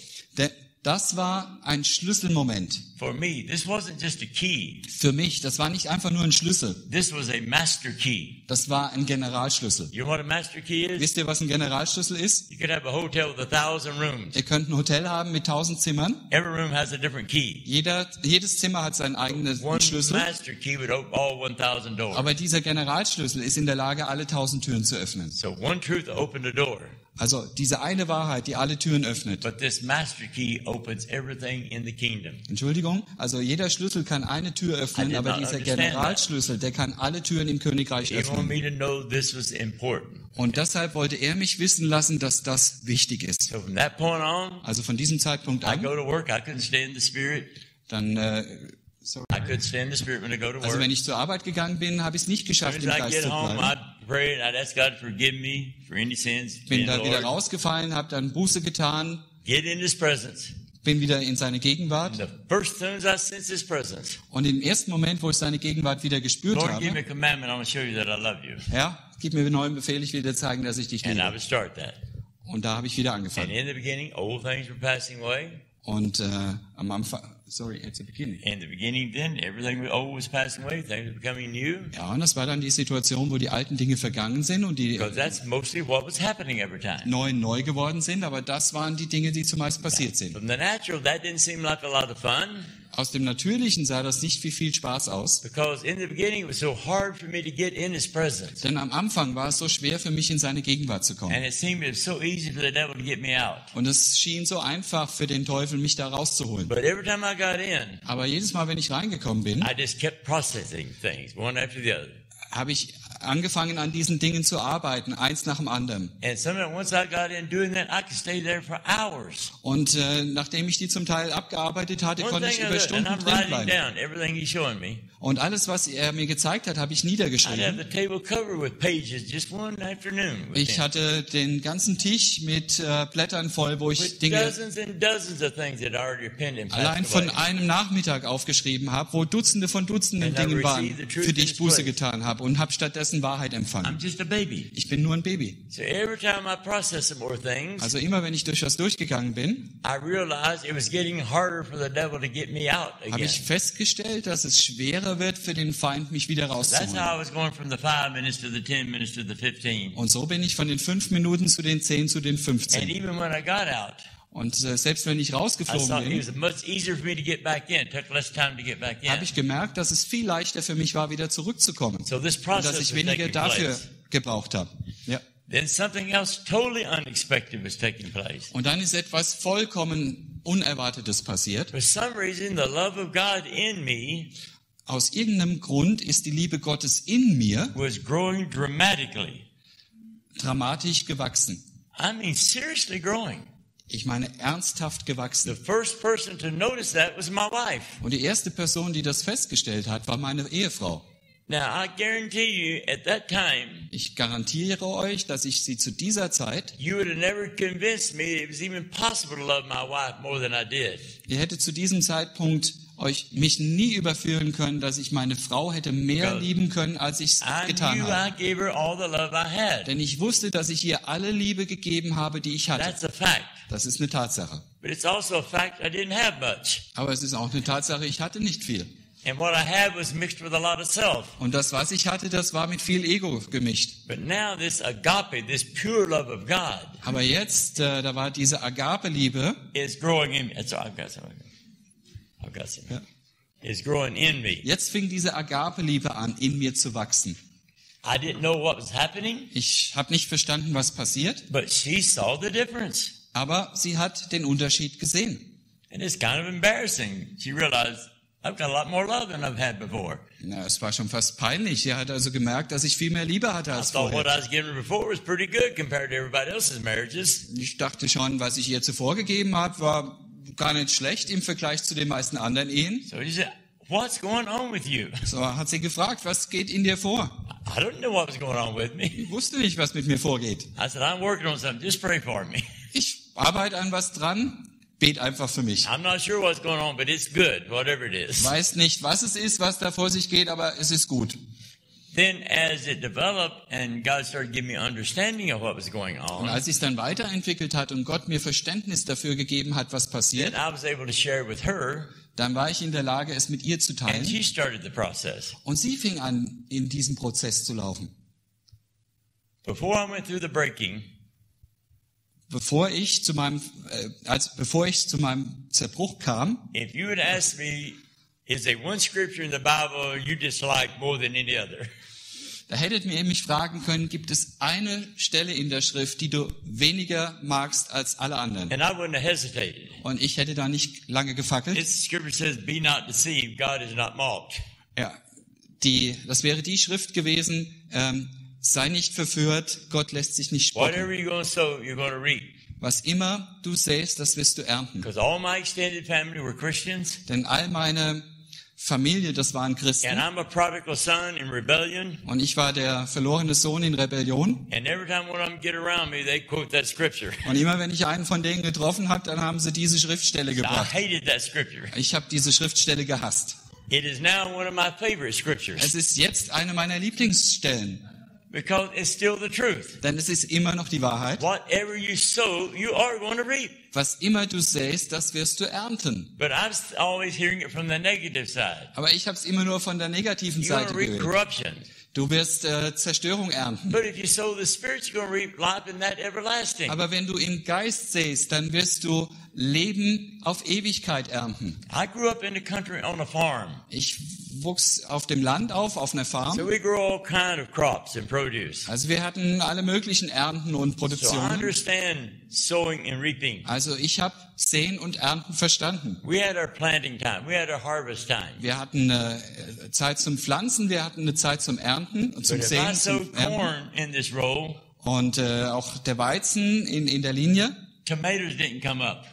Das war ein Schlüsselmoment For me, this wasn't just a key. für mich. Das war nicht einfach nur ein Schlüssel. This was a master key. Das war ein Generalschlüssel. You know what a master key is? Wisst ihr, was ein Generalschlüssel ist? You could have a hotel with a thousand rooms. Ihr könnt ein Hotel haben mit tausend Zimmern. Every room has a different key. Jeder, jedes Zimmer hat seinen eigenen One Schlüssel. master key would open all 1,000 doors. Aber dieser Generalschlüssel ist in der Lage, alle tausend Türen zu öffnen. So one truth opened a door, Also diese eine Wahrheit, die alle Türen öffnet. but this master key opens everything in the kingdom. Entschuldigung, also jeder Schlüssel kann eine Tür I öffnen, aber dieser. Generalschlüssel, der kann alle Türen im Königreich He öffnen. me to know this was important. Und deshalb wollte er mich wissen lassen, dass das wichtig ist. So from that point on, Also von diesem Zeitpunkt I an, go to work. I couldn't stand the spirit. dann, äh, sorry. I couldn't stand the spirit when I go to also work. wenn ich zur Arbeit gegangen bin, habe ich es nicht geschafft, im I Geist zu bleiben. I'd pray and I'd ask God to forgive me for any sins. Bin in the da wieder rausgefallen, habe dann Buße getan, Get in His presence. bin wieder in seine Gegenwart. Und im ersten Moment, wo ich seine Gegenwart wieder gespürt Lord, habe, ja, gib mir einen neuen Befehl, ich will dir zeigen, dass ich dich liebe. Und da habe ich wieder angefangen. Und äh, am Anfang, sorry, at the beginning. In the beginning, then everything old was passing away, things were becoming new. Ja, und das war dann die Situation, wo die alten Dinge vergangen sind und die that's mostly what was happening every time. neuen neu geworden sind, aber das waren die Dinge, die zumeist passiert sind. From the natural, that didn't seem like a lot of fun Aus dem Natürlichen sah das nicht wie viel Spaß aus, denn am Anfang war es so schwer für mich, in seine Gegenwart zu kommen. Und es schien so einfach für den Teufel, mich da rauszuholen. But every time I got in, Aber jedes Mal, wenn ich reingekommen bin, habe ich angefangen, an diesen Dingen zu arbeiten, eins nach dem anderen. And sometimes once I got in doing that, I could stay there for hours. Und äh, nachdem ich die zum Teil abgearbeitet hatte, One konnte ich über Stunden drin bleiben. Und alles, was er mir gezeigt hat, habe ich niedergeschrieben. Ich hatte den ganzen Tisch mit äh, Blättern voll, wo ich Dinge dozens and dozens of things that already penned and allein von einem Nachmittag aufgeschrieben habe, wo Dutzende von Dutzenden Dingen waren, für die ich Buße getan habe und habe stattdessen Wahrheit I'm empfangen. just a baby. Ich bin nur ein Baby. So every time I processed some more things, Also immer, wenn ich durch was durchgegangen bin, I realized it was getting harder for the devil to get me out habe ich festgestellt, dass es schwerer wird für den Feind, mich wieder rauszuholen. Und so bin ich von den fünf Minuten zu den zehn zu den And 15. Und äh, selbst wenn ich rausgeflogen bin, was much easier for me to get back in. It took less time to get back in. habe ich gemerkt, dass es viel leichter für mich war, wieder zurückzukommen. So this Und dass ich weniger dafür place. gebraucht habe. Ja. Then something else totally unexpected was taking place. Und dann ist etwas vollkommen Unerwartetes passiert. For some reason, the love of God in me Aus irgendeinem Grund ist die Liebe Gottes in mir was growing dramatically. dramatisch gewachsen. I mean, seriously growing. Ich meine ernsthaft The gewachsen. first person to notice that was my wife. Und die erste Person, die das festgestellt hat, war meine Ehefrau. Now, I guarantee you, at that time, Ich garantiere euch, dass ich sie zu dieser Zeit, you would have never convinced me it was even possible to love my wife more than I did. ihr hättet zu diesem Zeitpunkt euch mich nie überführen können, dass ich meine Frau hätte mehr Because lieben können, als ich es getan habe. The. Denn ich wusste, dass ich ihr alle Liebe gegeben habe, die ich hatte. Das ist eine Tatsache. But it's also a fact I didn't have much. Aber es ist auch eine Tatsache, ich hatte nicht viel. And what I had was mixed with a lot of self. Und das, was ich hatte, das war mit viel Ego gemischt. But now this agape, this pure love of God, Aber jetzt, äh, da war diese Agape-Liebe, is growing in me. That's all I've got some. I've got some. Ja. Is growing in me. jetzt fing diese Agape-Liebe an, in mir zu wachsen. I didn't know what was happening, Ich habe nicht verstanden, was passiert, but she saw the difference. Aber sie hat den Unterschied gesehen. And it's kind of embarrassing. She realized I've got a lot more love than I've had before. Na, es war schon fast peinlich. Sie hat also gemerkt, dass ich viel mehr Liebe hatte als vorher. I was giving her before was pretty good compared to everybody else's marriages. Ich dachte schon, was ich ihr zuvor gegeben habe, war gar nicht schlecht im Vergleich zu den meisten anderen Ehen. So said, What's going on with you? So hat sie gefragt, was geht in dir vor? I don't know what was going on with me. Ich wusste nicht, was mit mir vorgeht. I said, I'm working on something. Just pray for me. Ich arbeite an was dran, bet einfach für mich. I'm not sure what's going on, but it's good, whatever it is. Weiß nicht, was es ist, was da vor sich geht, aber es ist gut. Then as it developed and God started giving me understanding of what was going Und on, als sich dann weiterentwickelt hat und Gott mir Verständnis dafür gegeben hat, was then passiert, I was able to share it with her dann war ich in der Lage, es mit ihr zu and teilen. she started the process. Und sie fing an, in diesem Prozess zu laufen. Before I went through the breaking, Bevor ich zu meinem, äh, als bevor ich zu meinem Zerbruch kam, if you would ask me, is there one scripture in the Bible you dislike more than any other? da hättet ihr mich fragen können, gibt es eine Stelle in der Schrift, die du weniger magst als alle anderen? And I wouldn't have hesitated. Und ich hätte da nicht lange gefackelt. Says. Ja, die, das wäre die Schrift gewesen, ähm, sei nicht verführt, Gott lässt sich nicht spotten. Was immer du säst, das wirst du ernten. Because all my extended family were Christians, Denn all meine Familie, das waren and Christen. I'm a prodigal son in rebellion. Und ich war der verlorene Sohn in Rebellion. Und immer wenn ich einen von denen getroffen habe, dann haben sie diese Schriftstelle I gebracht. hated that scripture. Ich habe diese Schriftstelle gehasst. It is now one of my favorite scriptures. Es ist jetzt eine meiner Lieblingsstellen. Because it's still the truth. Denn es ist immer noch die Wahrheit. Whatever you sow, you are going to reap. Was immer du säst, das wirst du ernten. But I'm always hearing it from the negative side. Aber ich habe es immer nur von der negativen You're going Seite to reap gehört. corruption. Du wirst äh, Zerstörung ernten. But if you sow the Spirit, you're going to reap life and that everlasting. Aber wenn du im Geist säst, dann wirst du Leben auf Ewigkeit ernten. I grew up in the country on a farm. Ich wuchs auf dem Land auf, auf einer Farm. So we grow all kind of crops and produce. Also wir hatten alle möglichen Ernten und So I Produktionen. understand sowing and reaping. Also ich habe Säen und Ernten verstanden. We had our planting time. We had our harvest time. Wir hatten eine Zeit zum Pflanzen, wir hatten eine Zeit zum Ernten und zum But if I Säen, sowed zum Ernten. corn in this row, Und äh, auch der Weizen in, in der Linie. tomatoes didn't come up.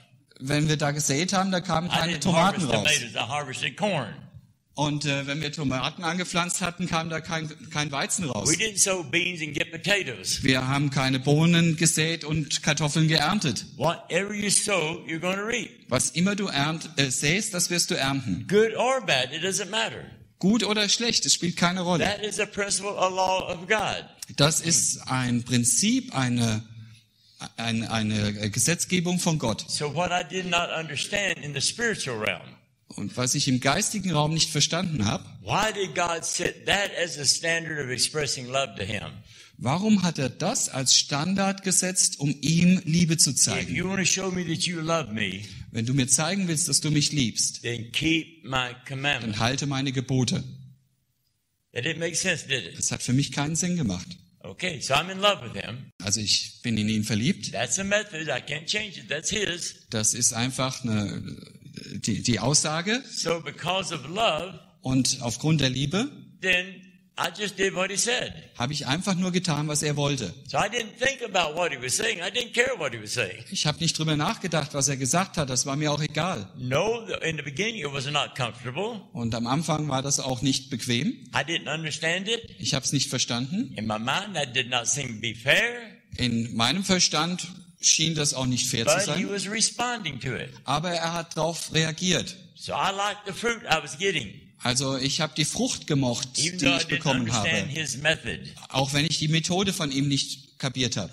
Wenn wir da gesät haben, da kamen keine Tomaten raus. Und äh, wenn wir Tomaten angepflanzt hatten, kam da kein, kein Weizen raus. We didn't sow beans and get potatoes. Wir haben keine Bohnen gesät und Kartoffeln geerntet. Whatever you sow. Was immer du ernt, äh, säst, das wirst du ernten. Good or bad, it doesn't matter. Gut oder schlecht, es spielt keine Rolle. That is a principle, a law of God. Das ist ein Prinzip, eine, eine, eine Gesetzgebung von Gott. So what I did not understand in the spiritual realm, Und was ich im geistigen Raum nicht verstanden habe, warum hat er das als Standard gesetzt, um ihm Liebe zu zeigen? me that you love me, Wenn du mir zeigen willst, dass du mich liebst, then keep my dann halte meine Gebote. That didn't make sense, did it? Das hat für mich keinen Sinn gemacht. Okay, so I'm in love with Him. Also ich bin in ihn verliebt. That's a method. I can't change it. That's His. Das ist einfach eine, die, die Aussage. So because of love, Und aufgrund der Liebe then I just did what He said. habe ich einfach nur getan, was er wollte. So I didn't think about what He was saying. I didn't care what He was saying. Ich habe nicht drüber nachgedacht, was er gesagt hat. Das war mir auch egal. No, in the beginning it was not comfortable. Und am Anfang war das auch nicht bequem. I didn't understand it. Ich habe es nicht verstanden. In my mind, that did not seem to be fair, In meinem Verstand schien das auch nicht fair zu but he sein. was responding to it. Aber er hat darauf reagiert. So I liked the fruit I was getting, Also ich habe die Frucht gemocht, even die ich bekommen habe. Auch wenn ich die Methode von ihm nicht kapiert habe.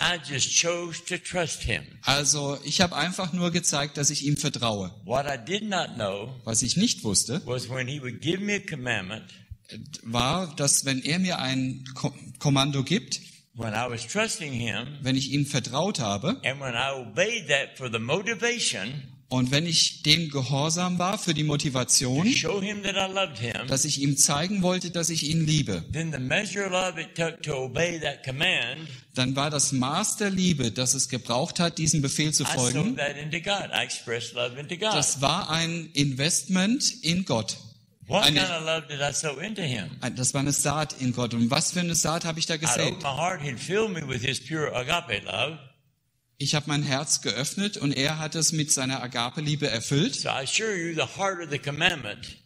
Also ich habe einfach nur gezeigt, dass ich ihm vertraue. Know Was ich nicht wusste, war, dass wenn er mir ein Ko Kommando gibt, when I was trusting him, wenn ich ihm vertraut habe and when I obeyed that for the motivation und wenn ich dem gehorsam war für die Motivation, dass ich ihm zeigen wollte, dass ich ihn liebe, dann war das Maß der Liebe, das es gebraucht hat, diesem Befehl zu folgen, das war ein Investment in Gott. Eine- kind of love did I sow into him? Ein- Das war eine Saat in Gott. Und was für eine Saat habe ich da gesät? Ich habe mein Herz geöffnet und er hat es mit seiner Agape-Liebe erfüllt. So I assure you, the heart of the commandment,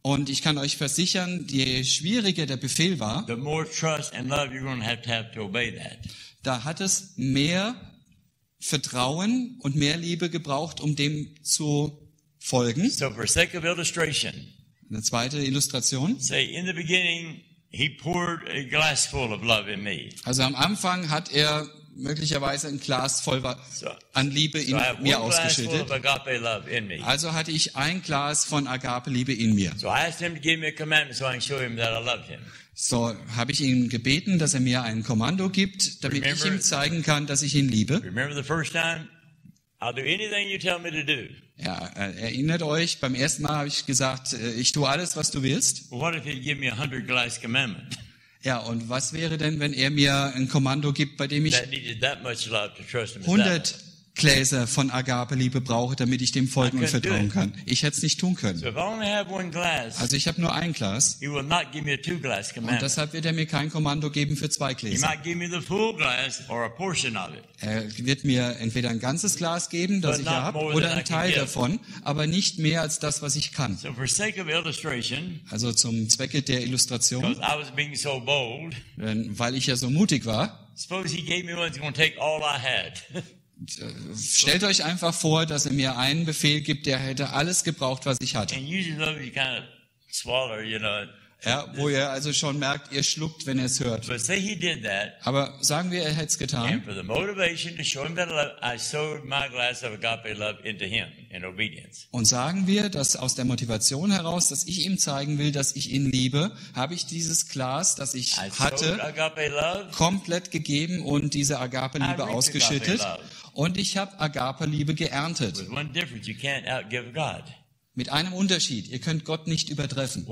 Und ich kann euch versichern, je schwieriger der Befehl war, da hat es mehr Vertrauen und mehr Liebe gebraucht, um dem zu folgen. So for sake of illustration, Eine zweite Illustration. say in the beginning, he poured a glass full of love in me. Also am Anfang hat er möglicherweise ein Glas voll So, an Liebe so in have mir ausgeschüttet. Also hatte ich ein Glas von Agape-Liebe in mir. So I asked him to give me a commandment so I can show him that I loved him. So habe ich ihn gebeten, dass er mir ein Kommando gibt, damit ich Remember- ihm zeigen kann, dass ich ihn liebe. Remember the first time? I'll do anything you tell me to do. Ja, äh, erinnert euch, beim ersten Mal habe ich gesagt, äh, ich tue alles, was du willst. Well, what if he'd give me a hundred glass commandment Ja, und was wäre denn, wenn er mir ein Kommando gibt, bei dem ich that needed that much love to trust him? as that? 100 Gläser von Agape-Liebe brauche, damit ich dem folgen und vertrauen kann? Ich hätte es nicht tun können. Also ich habe nur ein Glas und deshalb wird er mir kein Kommando geben für zwei Gläser. Er wird mir entweder ein ganzes Glas geben, das ich habe, oder einen Teil davon, aber nicht mehr als das, was ich kann. Also zum Zwecke der Illustration, weil ich ja so mutig war, suppose he gave me one that's going to take all I had. stellt euch einfach vor, dass er mir einen Befehl gibt, der hätte alles gebraucht, was ich hatte. Ja, wo ihr also schon merkt, ihr schluckt, wenn ihr es hört. Aber sagen wir, er hätte es getan. Und sagen wir, dass aus der Motivation heraus, dass ich ihm zeigen will, dass ich ihn liebe, habe ich dieses Glas, das ich hatte, komplett gegeben und diese Agape-Liebe ausgeschüttet. Und ich habe Agape-Liebe geerntet. Mit einem Unterschied. Ihr könnt Gott nicht übertreffen.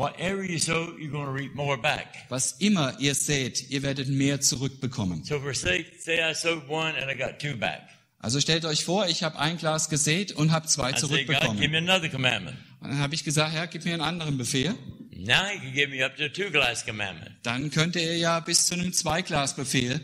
Was immer ihr seht, ihr werdet mehr zurückbekommen. So for say, say I sowed one and I got two back. Also stellt euch vor, ich habe ein Glas gesät und habe zwei I say, God, give zurückbekommen. me another commandment. Und dann habe ich gesagt, Herr, gib mir einen anderen Befehl. Now he can give me up to two glass commandment. Dann könnte er ja bis zu einem Zweiglasbefehl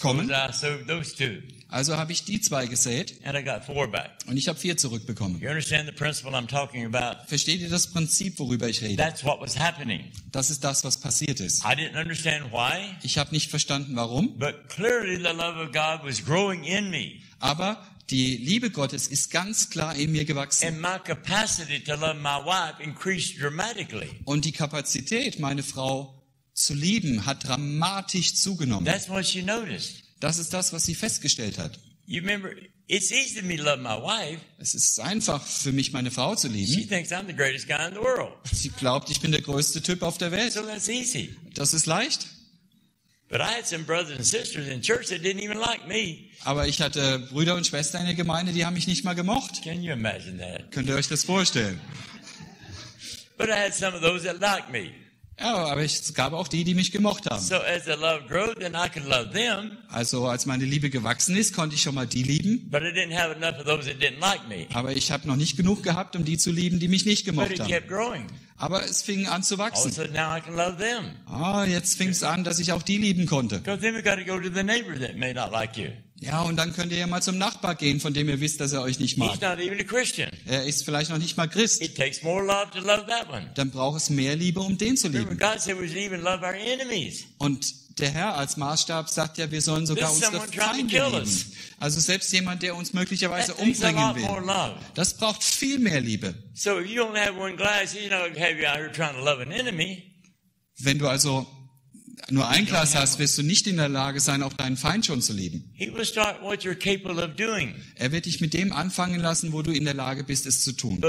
kommen. Because I those two Also habe ich die zwei gesät and I got four back. und ich habe vier zurückbekommen. You understand the principle I'm talking about? Versteht ihr das Prinzip, worüber ich rede? That's what was happening. Das ist das, was passiert ist. I didn't understand why, Ich habe nicht verstanden, warum, but clearly the love of God was growing in me. Aber die Liebe Gottes ist ganz klar in mir gewachsen. And my capacity to love my wife increased dramatically. Und die Kapazität, meine Frau zu lieben, hat dramatisch zugenommen. That's what she noticed. Das ist das, was sie festgestellt hat. You remember, it's easy for me to love my wife. Es ist einfach für mich, meine Frau zu She lieben. thinks I'm the greatest guy in the world. Sie glaubt, ich bin der größte Typ auf der Welt. So that's easy. Das ist leicht. Aber ich hatte Brüder und Schwestern in der Gemeinde, die haben mich nicht mal gemocht. Can you imagine that? Könnt ihr euch das vorstellen? But I had some of those that liked me. Ja, aber es gab auch die, die mich gemocht haben. So as the love grew, then I could love them. Also als meine Liebe gewachsen ist, konnte ich schon mal die lieben. But I didn't have enough of those that didn't like me. Aber ich habe noch nicht genug gehabt, um die zu lieben, die mich nicht But gemocht it haben. kept growing. Aber es fing an zu wachsen. sudden now I can love them. Ah, jetzt fing es an, dass ich auch die lieben konnte. Because then we got to go to the neighbor that may not like you. Ja, und dann könnt ihr ja mal zum Nachbar gehen, von dem ihr wisst, dass er euch nicht He's mag. not even a Christian. Er ist vielleicht noch nicht mal Christ. It takes more love to love that one. Dann braucht es mehr Liebe, um den zu lieben. God said we should even love our enemies. Und der Herr als Maßstab sagt ja, wir sollen sogar There's unsere Feinde lieben. Also selbst jemand, der uns möglicherweise That umbringen will. Das braucht viel mehr Liebe. So if you only have one glass, he's you out here trying to love an enemy. Wenn du also nur ein Glas hast, wirst du nicht in der Lage sein, auch deinen Feind schon zu lieben. Er wird dich mit dem anfangen lassen, wo du in der Lage bist, es zu tun.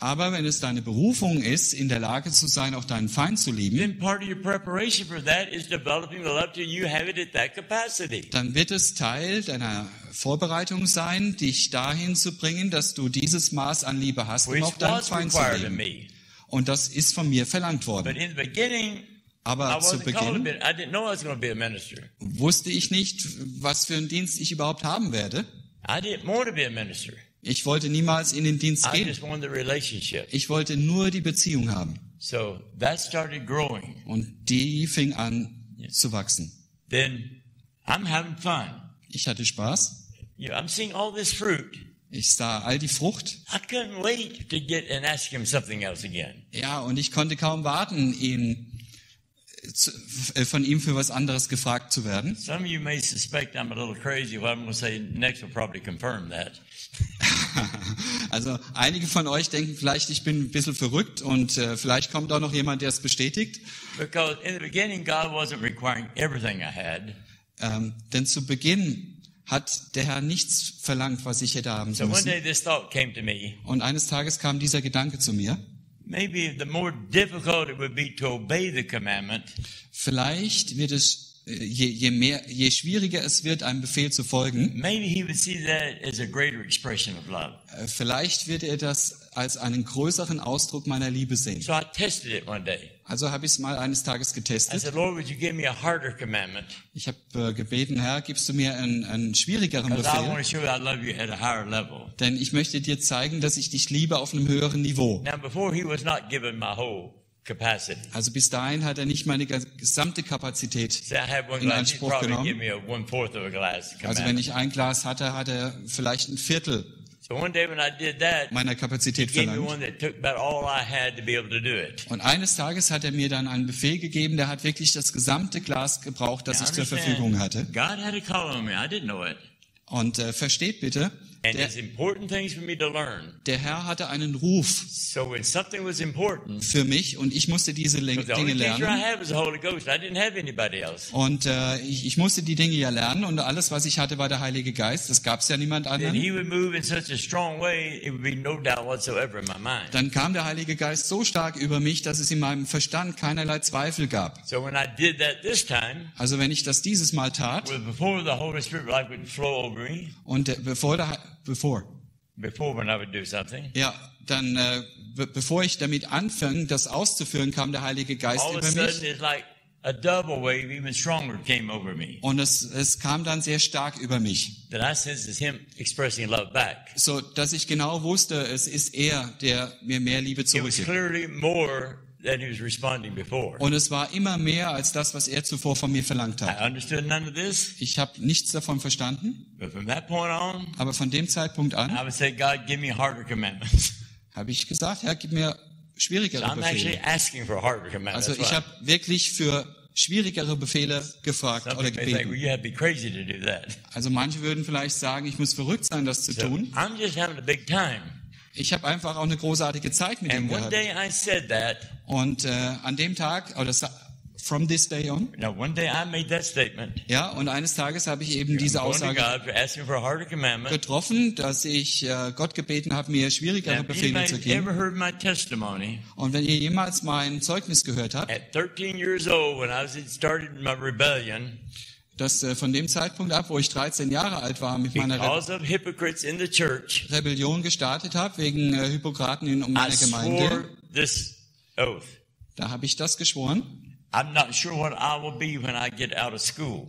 Aber wenn es deine Berufung ist, in der Lage zu sein, auch deinen Feind zu lieben, dann wird es Teil deiner Vorbereitung sein, dich dahin zu bringen, dass du dieses Maß an Liebe hast, um auch deinen Feind zu lieben. Und das ist von mir verlangt worden. Aber zu Beginn wusste ich nicht, was für einen Dienst ich überhaupt haben werde. Ich wollte niemals in den Dienst gehen. Ich wollte nur die Beziehung haben. Und die fing an zu wachsen. Then I'm having fun. Ich hatte Spaß. Know, I'm seeing all this fruit. Ich sah all die Frucht. Ja, und ich konnte kaum warten, ihn, äh, zu, äh, von ihm für was anderes gefragt zu werden. Some of you may suspect I'm a little crazy. What I'm going to say next will probably confirm that. Also einige von euch denken vielleicht, ich bin ein bisschen verrückt und äh, vielleicht kommt auch noch jemand, der es bestätigt. Because in the beginning, God wasn't requiring everything I had. Ähm, denn zu Beginn hat der Herr nichts verlangt, was ich hätte haben So one müssen. day this thought came to me. Und eines Tages kam dieser Gedanke zu mir. Maybe the more difficult it would be to obey the commandment, Vielleicht wird es, äh, je, je mehr, je schwieriger es wird, einem Befehl zu folgen, maybe he would see that as a greater expression of love. vielleicht wird er das als einen größeren Ausdruck meiner Liebe sehen. So I tested it one day. Also habe ich es mal eines Tages getestet. said, Lord, would you give me a harder commandment? Ich habe äh, gebeten, Herr, gibst du mir einen, einen schwierigeren Befehl? Denn ich möchte dir zeigen, dass ich dich liebe auf einem höheren Niveau. Now, before he was not given my whole capacity. Also bis dahin hat er nicht meine ge- gesamte Kapazität. In Anspruch genommen. Also wenn ich ein Glas hatte, hat er vielleicht ein Viertel So one day when I did that, meiner Kapazität verlangt. one that took about all I had to be able to do it. Und eines Tages hat er mir dann einen Befehl gegeben, der hat wirklich das gesamte Glas gebraucht, das ich zur Verfügung hatte. God had a call on me. I didn't know it. Und äh, versteht bitte, Der, it's important things for me to learn. der Herr hatte einen Ruf So when something was important, für mich und ich musste diese Dinge lernen. Und äh, ich, ich musste die Dinge ja lernen und alles, was ich hatte, war der Heilige Geist. Das gab es ja niemand anderen. Dann kam der Heilige Geist so stark über mich, dass es in meinem Verstand keinerlei Zweifel gab. So when I did that this time, Also wenn ich das dieses Mal tat well, before the Holy Spirit like would flow over me, und äh, bevor der Bevor before when I would do something, ja dann äh, be bevor ich damit anfing, das auszuführen, kam der Heilige Geist all über mich like a double wave, even stronger, came over me. und es es kam dann sehr stark über mich, That I him expressing love back. so dass ich genau wusste, es ist er, der mir mehr Liebe It was zurückgibt. clearly more than he was responding before. Und es war immer mehr als das, was er zuvor von mir verlangt hat. I understood none of this, Ich habe nichts davon verstanden, but from that point on, aber von dem Zeitpunkt an I would say, God, give me harder commandments. habe ich gesagt, Herr, gib mir So schwierigere I'm actually Befehle. asking for harder commandments. Also ich habe wirklich für schwierigere Befehle gefragt Some oder may think, well, gebeten. you have to be crazy to do that. Also manche würden vielleicht sagen, ich muss verrückt sein, das zu So tun. I'm just having a big time. Ich habe einfach auch eine großartige Zeit mit ihm And one gehabt. day I said that. Und äh, an dem Tag, oder sa- from this day on, Now, one day I made that statement. ja, und eines Tages habe ich eben diese Aussage God for asking for a harder commandment. getroffen, dass ich äh, Gott gebeten habe, mir schwierigere Befehle zu geben. Und wenn ihr jemals mein Zeugnis gehört habt, at 13 years old, when I was started my rebellion, dass äh, von dem Zeitpunkt ab, wo ich 13 Jahre alt war, mit meiner Re church, Rebellion gestartet habe, wegen äh, Hippokraten in meiner Gemeinde, swore this oath. da habe ich das geschworen. I'm not sure what I will be when I get out of school,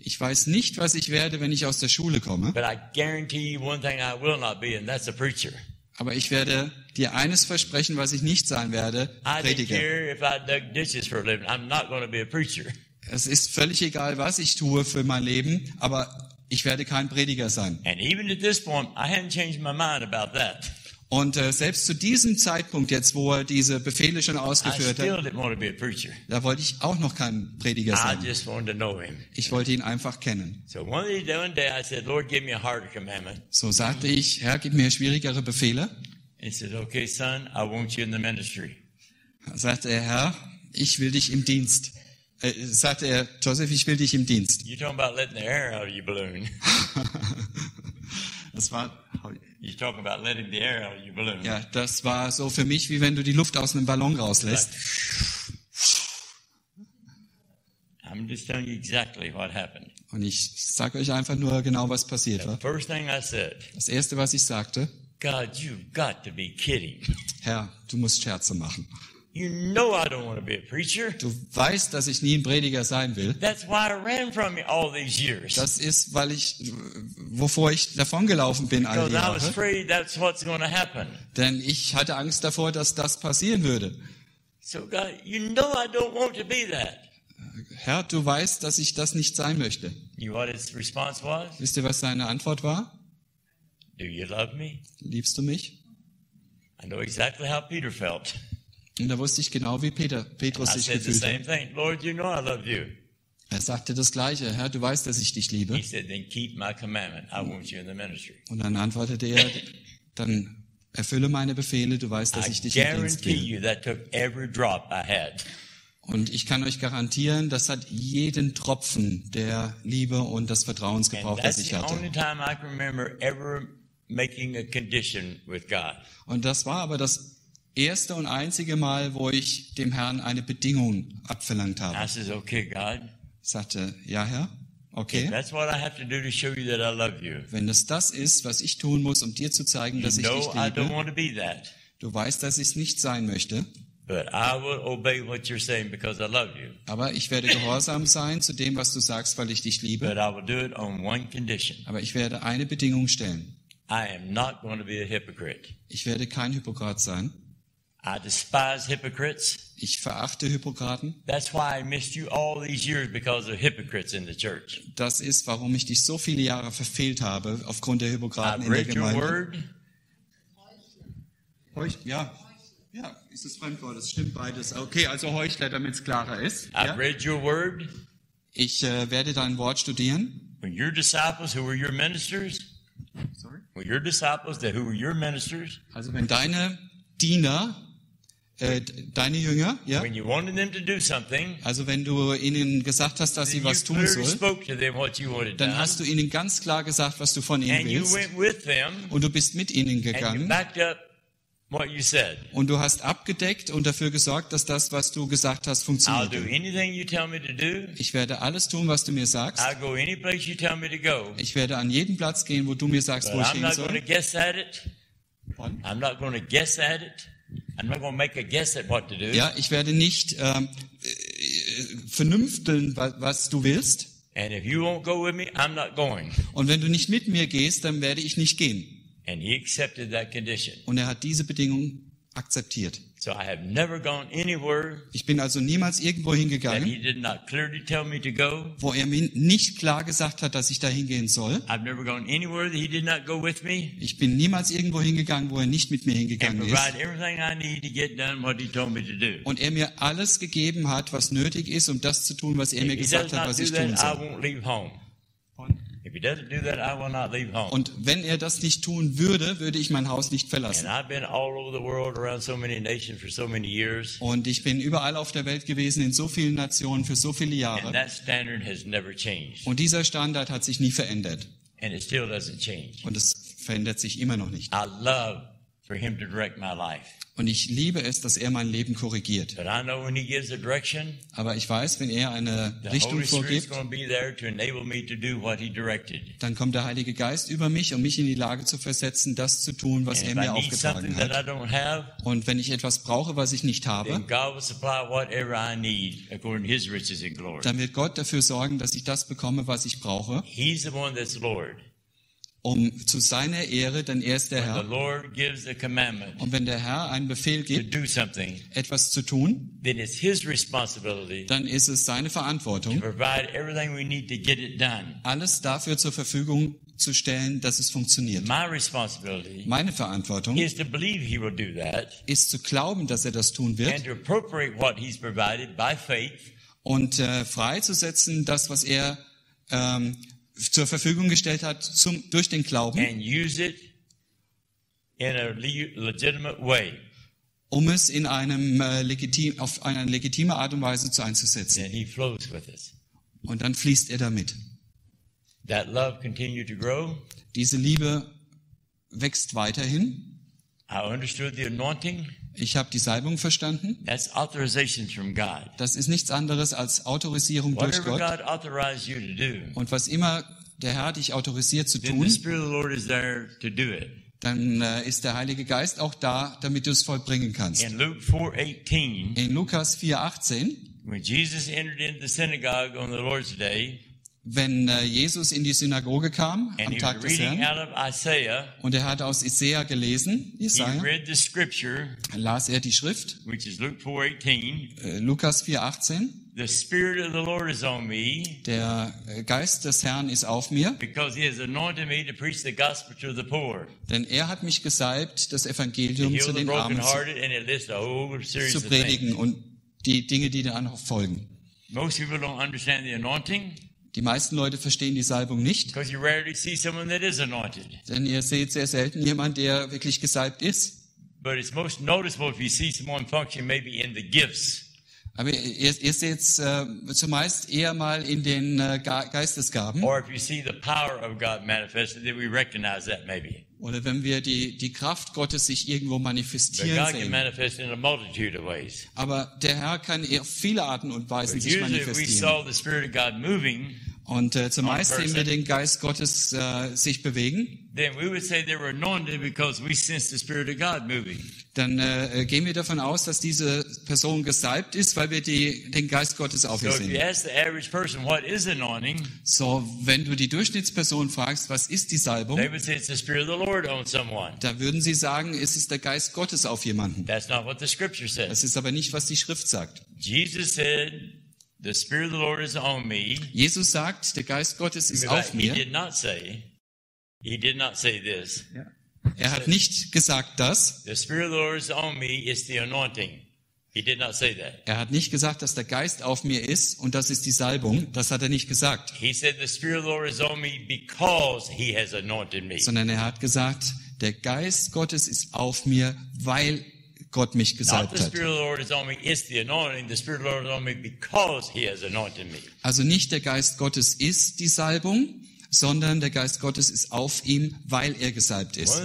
Ich weiß nicht, was ich werde, wenn ich aus der Schule komme, but I guarantee you one thing I will not be, and that's a preacher. aber ich werde dir eines versprechen, was ich nicht sein werde, I Prediger. care if I dug ditches for a living. I'm not going to be a preacher. Es ist völlig egal, was ich tue für mein Leben, aber ich werde kein Prediger sein. And even at this point, I hadn't changed my mind about that. Und äh, selbst zu diesem Zeitpunkt jetzt, wo er diese Befehle schon ausgeführt hat, da wollte ich auch noch kein Prediger I sein. just wanted to know him. Ich wollte ihn einfach kennen. So one day, one day I said, Lord, give me a harder commandment. So sagte ich, Herr, gib mir schwierigere Befehle. And he said, okay, son, I want you in the ministry. Sagte er, Herr, ich will dich im Dienst. Äh, sagte er, Joseph, ich will dich im Dienst. You're talking about letting the air out of your balloon. Das war, You're talking about letting the air out of your balloon. ja, das war so für mich, wie wenn du die Luft aus einem Ballon rauslässt. I'm just telling you exactly what happened. Und ich sage euch einfach nur genau, was passiert war. first thing I said, Das erste, was ich sagte, God, you've got to be kidding. Herr, du musst Scherze machen. You know I don't want to be a preacher. Du weißt, dass ich nie ein Prediger sein will. That's why I ran from you all these years. Das ist, weil ich, wovor ich davongelaufen bin all die Because I was Jahre. afraid that's what's going to happen. Denn ich hatte Angst davor, dass das passieren würde. So God, you know I don't want to be that. Herr, du weißt, dass ich das nicht sein möchte. You what his response was? Wisst ihr, was seine Antwort war? Do you love me? Liebst du mich? I know exactly how Peter felt. Und da wusste ich genau, wie Peter, Petrus sich gefühlt hat. thing. Lord, you know I love you. Er sagte das Gleiche. Herr, du weißt, dass ich dich liebe. Said. Und dann antwortete er, dann erfülle meine Befehle, du weißt, dass ich dich im Dienst will. had. Und ich kann euch garantieren, das hat jeden Tropfen der Liebe und des Vertrauens gebraucht, das ich hatte. Und das war aber das erste und einzige Mal, wo ich dem Herrn eine Bedingung abverlangt I habe. says, okay, God, Ich sagte, ja Herr, okay. I I. Wenn es das ist, was ich tun muss, um dir zu zeigen, dass ich dich I liebe, du weißt, dass ich es nicht sein möchte, I I aber ich werde gehorsam sein zu dem, was du sagst, weil ich dich liebe, But I will do it on one condition. aber ich werde eine Bedingung stellen. I am not going to be a hypocrite. Ich werde kein Hypokrat sein. I despise hypocrites. Ich verachte Hypokraten. That's why I missed you all these years because of hypocrites in the church. Das ist, warum ich dich so viele Jahre verfehlt habe, aufgrund der Hypokraten I've in der read your Gemeinde. word. Heuch, ja, ja, ist das Fremdwort, das stimmt beides. Okay, also Heuchler, damit es klarer ist. I've Ja? read your word. Ich äh, werde dein Wort studieren. When your disciples, who were your ministers, Sorry? when your disciples, that who were your ministers, Also wenn deine Diener, äh, deine Jünger, ja, when you wanted them to do something, also wenn du ihnen gesagt hast, dass sie was tun sollen, dann hast du ihnen ganz klar gesagt, was du von ihnen and you willst. went with them, Und du bist mit ihnen gegangen. backed up what you said. Und du hast abgedeckt und dafür gesorgt, dass das, was du gesagt hast, funktioniert. do anything you tell me to do. Ich werde alles tun, was du mir sagst. I'll go any place you tell me to go. Ich werde an jeden Platz gehen, wo du mir sagst, wo ich hin soll. I'm not going to guess at it. I'm not going to make a guess at what to do. Ja, ich werde nicht ähm, äh, vernünfteln, wa- was du willst. And if you won't go with me, I'm not going. Und wenn du nicht mit mir gehst, dann werde ich nicht gehen. And he accepted that condition. Und er hat diese Bedingung akzeptiert. So I have never gone anywhere Ich bin also niemals irgendwo that hingegangen, he did not clearly tell me to go. wo er mir nicht klar gesagt hat, dass ich da hingehen soll. I've never gone anywhere that he did not go with me Ich bin niemals irgendwo hingegangen, wo er nicht mit mir hingegangen ist. Und er mir alles gegeben hat, was nötig ist, um das zu tun, was er mir If gesagt hat, was ich that, tun soll. won't I not leave home. Und wenn er das nicht tun würde, würde ich mein Haus nicht And verlassen. Und ich bin überall auf der Welt gewesen, in so vielen Nationen, für so viele And Jahre. that standard has never changed. Und dieser Standard hat sich nie verändert. And it still doesn't change. Und es verändert sich immer noch nicht. I love for him to direct my life. Und ich liebe es, dass er mein Leben korrigiert. Aber ich weiß, wenn er eine Richtung vorgibt, dann kommt der Heilige Geist über mich, um mich in die Lage zu versetzen, das zu tun, was er mir aufgetragen hat. Und wenn ich etwas brauche, was ich nicht habe, dann wird Gott dafür sorgen, dass ich das bekomme, was ich brauche, um zu seiner Ehre, denn er ist der Herr. Lord gives a commandment Und wenn der Herr einen Befehl gibt, etwas zu tun, then it's his responsibility dann ist es seine Verantwortung, alles dafür zur Verfügung zu stellen, dass es funktioniert. Meine Verantwortung is to believe he will do that ist zu glauben, dass er das tun wird and to appropriate what he's provided by faith und äh, freizusetzen, das, was er ähm, zur Verfügung gestellt hat, zum, durch den Glauben, and use it in a le- legitimate way. um es in einem äh, legitim, auf eine legitime Art und Weise zu einzusetzen. Then he flows with us. Und dann fließt er damit. That love continue to grow. Diese Liebe wächst weiterhin. I understood the anointing. Ich habe die Salbung verstanden. That's authorizations from God. Das ist nichts anderes als Autorisierung durch Gott. God authorized you to do, Und was immer der Herr dich autorisiert zu then the tun, Spirit of the Lord is there to do it. dann äh, ist der Heilige Geist auch da, damit du es vollbringen kannst. In Luke 4:18, In Lukas 4,18, when Jesus entered into the synagogue on the Lord's day, wenn äh, Jesus in die Synagoge kam am Tag des Herrn Isaiah, und er hat aus Isaiah gelesen, he Isaiah, read the scripture, las er die Schrift, which is Luke 4:18. äh, Lukas 4,18, The Spirit of the Lord is on me der äh, Geist des Herrn ist auf mir, because He has anointed me to preach the gospel to the poor, denn er hat mich gesalbt, das Evangelium zu den Armen zu, predigen und die Dinge, die dann folgen. Most people don't understand the anointing Die meisten Leute verstehen die Salbung nicht, denn ihr seht sehr selten jemand, der wirklich gesalbt ist. But it's most noticeable if you see someone function maybe in the gifts. Aber ihr, ihr seht es äh, zumeist eher mal in den äh, Ge- Geistesgaben Or if you see the power of God manifested, then we recognize that maybe. Oder wenn wir die, die Kraft Gottes sich irgendwo manifestieren sehen. manifest. Aber der Herr kann auf viele Arten und Weisen But sich manifestieren. Und äh, zumeist sehen wir den Geist Gottes äh, sich bewegen. then we would say they were anointed because we sense the Spirit of God moving. Dann äh, gehen wir davon aus, dass diese Person gesalbt ist, weil wir die, den Geist Gottes auf ihr sehen. ask the average person what is anointing, So, wenn du die Durchschnittsperson fragst, was ist die Salbung, they would say it's the Spirit of the Lord on someone. da würden sie sagen, es ist der Geist Gottes auf jemanden. That's not what the Scripture says. Das ist aber nicht, was die Schrift sagt. Jesus said, "The Spirit of the Lord is on me." Jesus sagt, der Geist Gottes ist auf mir. did not say. He did not say this. Er hat nicht gesagt das. The Spirit of the Lord is on me. It's the anointing. He did not say that. Er hat nicht gesagt, dass der Geist auf mir ist und das ist die Salbung. Das hat er nicht gesagt. He said, The Spirit of the Lord is on me because He has anointed me. Sondern er hat gesagt, der Geist Gottes ist auf mir, weil Gott mich gesalbt hat. Also nicht der Geist Gottes ist die Salbung, sondern der Geist Gottes ist auf ihm, weil er gesalbt ist.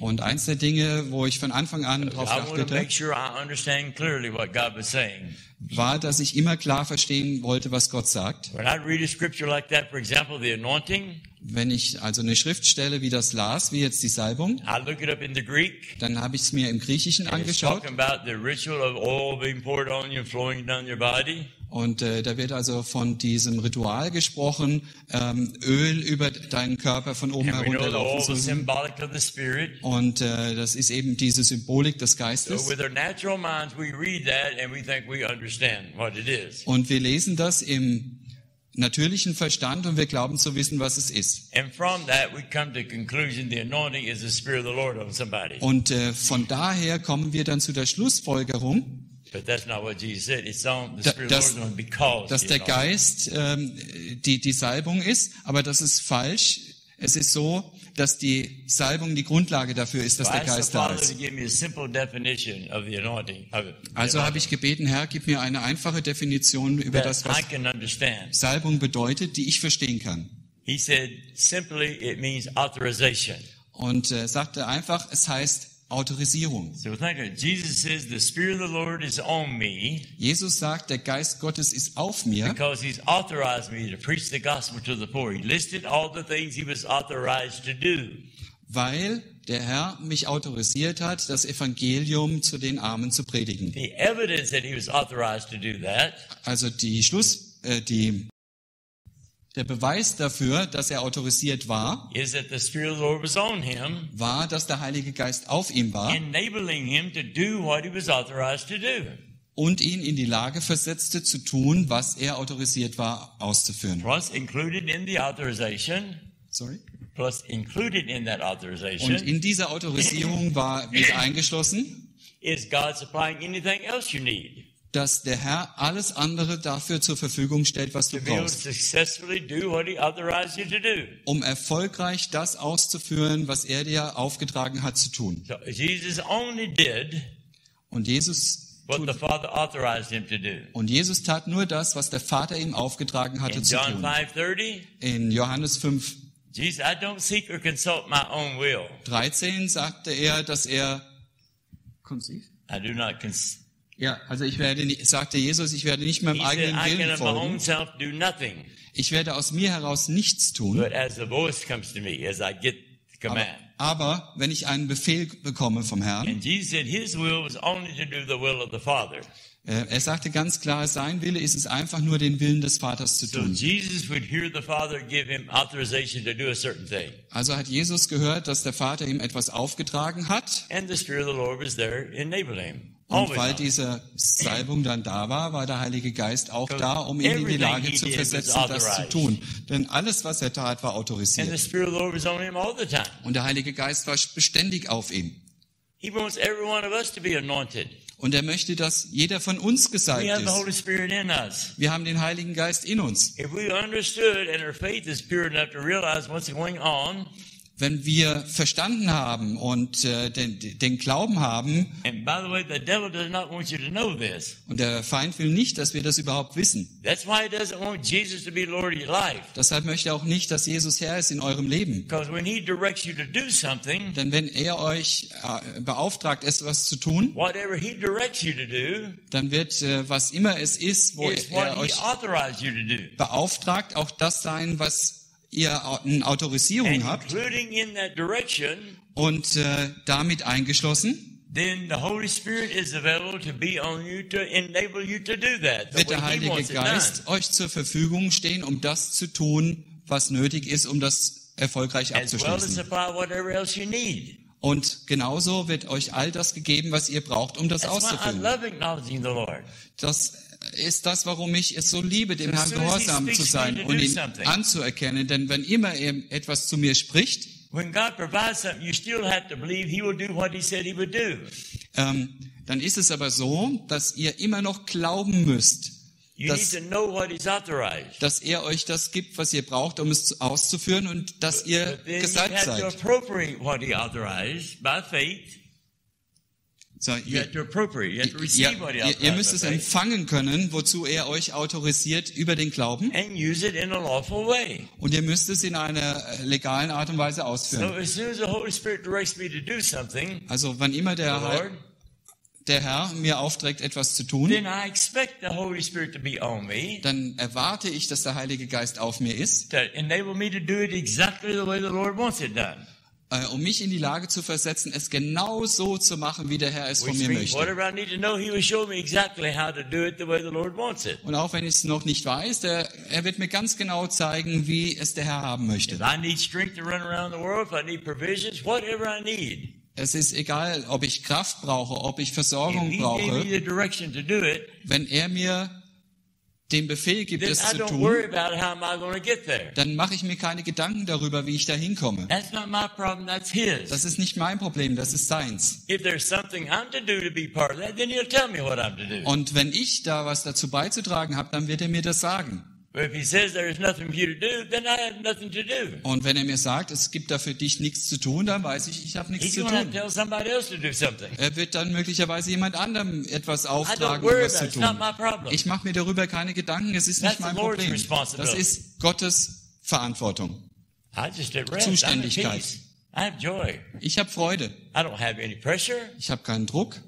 Und eins der Dinge, wo ich von Anfang an darauf achtete, war, dass ich immer klar verstehen wollte, was Gott sagt. Wenn ich also eine Schriftstelle wie das las, wie jetzt die Salbung, I look it up in the Greek. dann habe ich es mir im Griechischen angeschaut und äh, da wird also von diesem Ritual gesprochen, ähm, Öl über deinen Körper von oben herunterlaufen zu lassen. Und äh, das ist eben diese Symbolik des Geistes. with our natural minds, we read that and we think we understand what it is. Und wir lesen das im natürlichen Verstand und wir glauben zu wissen, was es ist. And from that, we come to the conclusion the anointing is the Spirit of the Lord on somebody. Und äh, von daher kommen wir dann zu der Schlussfolgerung, But that's not what Jesus said. It's on the Da- Spirit of das- the Lord is on because dass the der. Geist ähm, die, die Salbung ist, aber das ist falsch. Es ist so, dass die Salbung die Grundlage dafür ist, dass der Geist da ist. Also habe ich gebeten, Herr, gib mir eine einfache Definition über das, was. Salbung bedeutet, die ich verstehen kann. He said, simply, it means authorization. Und äh, sagte einfach, es heißt Autorisierung. So. Jesus says, the Spirit of the Lord is on me Jesus sagt, der Geist Gottes ist auf mir, because he's authorized me to preach the gospel to the poor. He listed all the things he was authorized to do. weil der Herr mich autorisiert hat, das Evangelium zu den Armen zu predigen. The evidence that he was authorized to do that Also die Schluss, äh, die, der Beweis dafür, dass er autorisiert war, is that the Spirit of the Lord was on him, war, dass der Heilige Geist auf ihm war enabling him to do what he was authorized to do. und ihn in die Lage versetzte zu tun, was er autorisiert war auszuführen. Plus, included in the authorization, Sorry. plus included in that Und authorization in dieser Autorisierung war mit eingeschlossen, is God supplying anything else you need dass der Herr alles andere dafür zur Verfügung stellt, was du brauchst, um erfolgreich das auszuführen, was er dir aufgetragen hat zu tun. So Jesus only did Und Jesus what tut, the Father authorized him to do. und Jesus tat nur das, was der Vater ihm aufgetragen hatte In zu John tun. 5:30, In Johannes 5, Jesus, I don't seek or consult my own will. 13 sagte er, dass er I do not cons- ja, also ich werde sagte Jesus, ich werde nicht meinem He said, eigenen can Willen folgen. Ich werde aus mir heraus nichts tun. Me, Aber, aber wenn ich einen Befehl bekomme vom Herrn, And Jesus said his will was only to do the will of the Father. äh, er sagte ganz klar, sein Wille ist es einfach nur den Willen des Vaters zu So tun. Jesus would hear the Father give him authorization to do a certain thing. Also hat Jesus gehört, dass der Vater ihm etwas aufgetragen hat. And the Spirit of the Lord was there, enabling him. Und weil diese Salbung dann da war, war der Heilige Geist auch da, um ihn in die Lage zu versetzen, das zu tun. Denn alles, was er tat, war autorisiert. Und der Heilige Geist war beständig auf ihm. Und er möchte, dass jeder von uns gesalbt ist. Wir haben den Heiligen Geist in uns. If we understood and our faith is pure enough to realize what's going on, Wenn wir verstanden haben und äh, den, den Glauben haben, and by the way, the devil does not want you to know this. und der Feind will nicht, dass wir das überhaupt wissen. That's why he doesn't want Jesus to be Lord of your life. Deshalb möchte er auch nicht, dass Jesus Herr ist in eurem Leben. Because when he directs you to do something, Denn wenn er euch äh, beauftragt, etwas zu tun, whatever he directs you to do dann wird, äh, was immer es ist, wo is er what he euch authorized you to do. beauftragt, auch das sein, was ihr eine Autorisierung habt including in that direction, und äh, damit eingeschlossen, then the Holy Spirit is available to be on you to enable you to do that. Wird der Heilige Geist euch zur Verfügung stehen, um das zu tun, was nötig ist, um das erfolgreich abzuschließen. Und genauso wird euch all das gegeben, was ihr braucht, um das auszufüllen. Das ist das, warum ich es so liebe, dem Herrn gehorsam zu sein und ihn anzuerkennen. Denn wenn immer er etwas zu mir spricht. Ähm, dann ist es aber so, dass ihr immer noch glauben müsst, You dass, dass er euch das gibt, was ihr braucht, um es auszuführen und dass ihr gesalbt seid. appropriate what He authorized by faith. So, ihr, have to appropriate. You have to ihr, receive what He ihr, ihr authorized müsst es empfangen können, wozu er euch autorisiert über den Glauben and use it in a lawful way. und ihr müsst es in einer äh, legalen Art und Weise ausführen. Also wann immer the der, Lord, der Herr mir aufträgt, etwas zu tun, then I expect the Holy Spirit to be on me dann erwarte ich, dass der Heilige Geist auf mir ist, to enable me to do it exactly the way the Lord wants it done. Äh, um mich in die Lage zu versetzen, es genau so zu machen, wie der Herr es von mir möchte. Und auch wenn ich es noch nicht weiß, der, er wird mir ganz genau zeigen, wie es der Herr haben möchte. Es ist egal, ob ich Kraft brauche, ob ich Versorgung brauche. Wenn er mir den Befehl gibt, es zu tun, dann mache ich mir keine Gedanken darüber, wie ich da hinkomme. Das ist nicht mein Problem, das ist seins. If there's something I'm to do to be part of that, then He'll tell me what I'm to do. Und wenn ich da was dazu beizutragen habe, dann wird er mir das sagen. But if He says there's nothing for you to do, then I have nothing to do. Und wenn er mir sagt, es gibt da für dich nichts zu tun, dann weiß ich, ich habe nichts He's zu tun. tell somebody else to do something. Er wird dann möglicherweise jemand anderem etwas auftragen, was zu tun. Ich mache mir darüber keine Gedanken, es ist That's nicht mein Problem. Das ist Gottes Verantwortung. Zuständigkeit. peace. I have joy. Ich habe Freude. I don't have any pressure. Ich habe keinen Druck.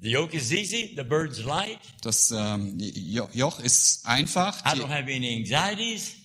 The yoke is easy. The burden's light. Das ähm, Jo- Joch ist einfach. I don't have any anxieties.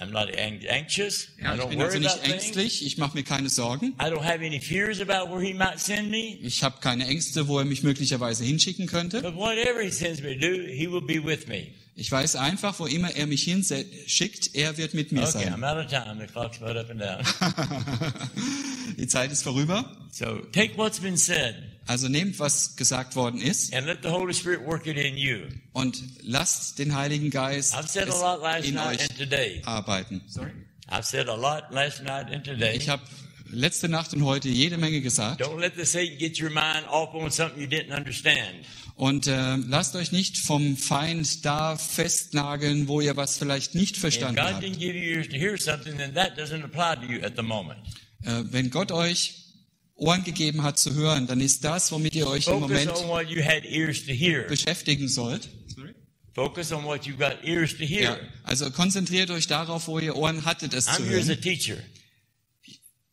I'm not ang- anxious. I ja, ich don't bin also nicht about things. ängstlich. Ich mache mir keine Sorgen. I don't have any fears about where He might send me. Ich habe keine Ängste, wo er mich möglicherweise hinschicken könnte. But whatever He sends me to do, He will be with me. Ich weiß einfach, wo immer er mich hinschickt, er wird mit mir Okay, I'm sein. out of time. The clock's about up and down. Die Zeit ist vorüber. so take what's been said Also nehmt, was gesagt worden ist and let the Holy Spirit work it in you. und lasst den Heiligen Geist I've said a lot last in night euch and today. arbeiten. I've said a lot last night and today. Ich habe letzte Nacht und heute jede Menge gesagt. Don't let the Satan get your mind off on something you didn't understand. Und äh, lasst euch nicht vom Feind da festnageln, wo ihr was vielleicht nicht If verstanden God habt. didn't give you ears to hear something, then that doesn't apply to you at the moment. Äh, wenn Gott euch Ohren gegeben hat zu hören, dann ist das, womit ihr euch im Focus Moment on what you had ears to hear. beschäftigen sollt. Focus on what you got ears to Ja, hear. also konzentriert euch darauf, wo ihr Ohren hattet, es zu I'm here as a hören.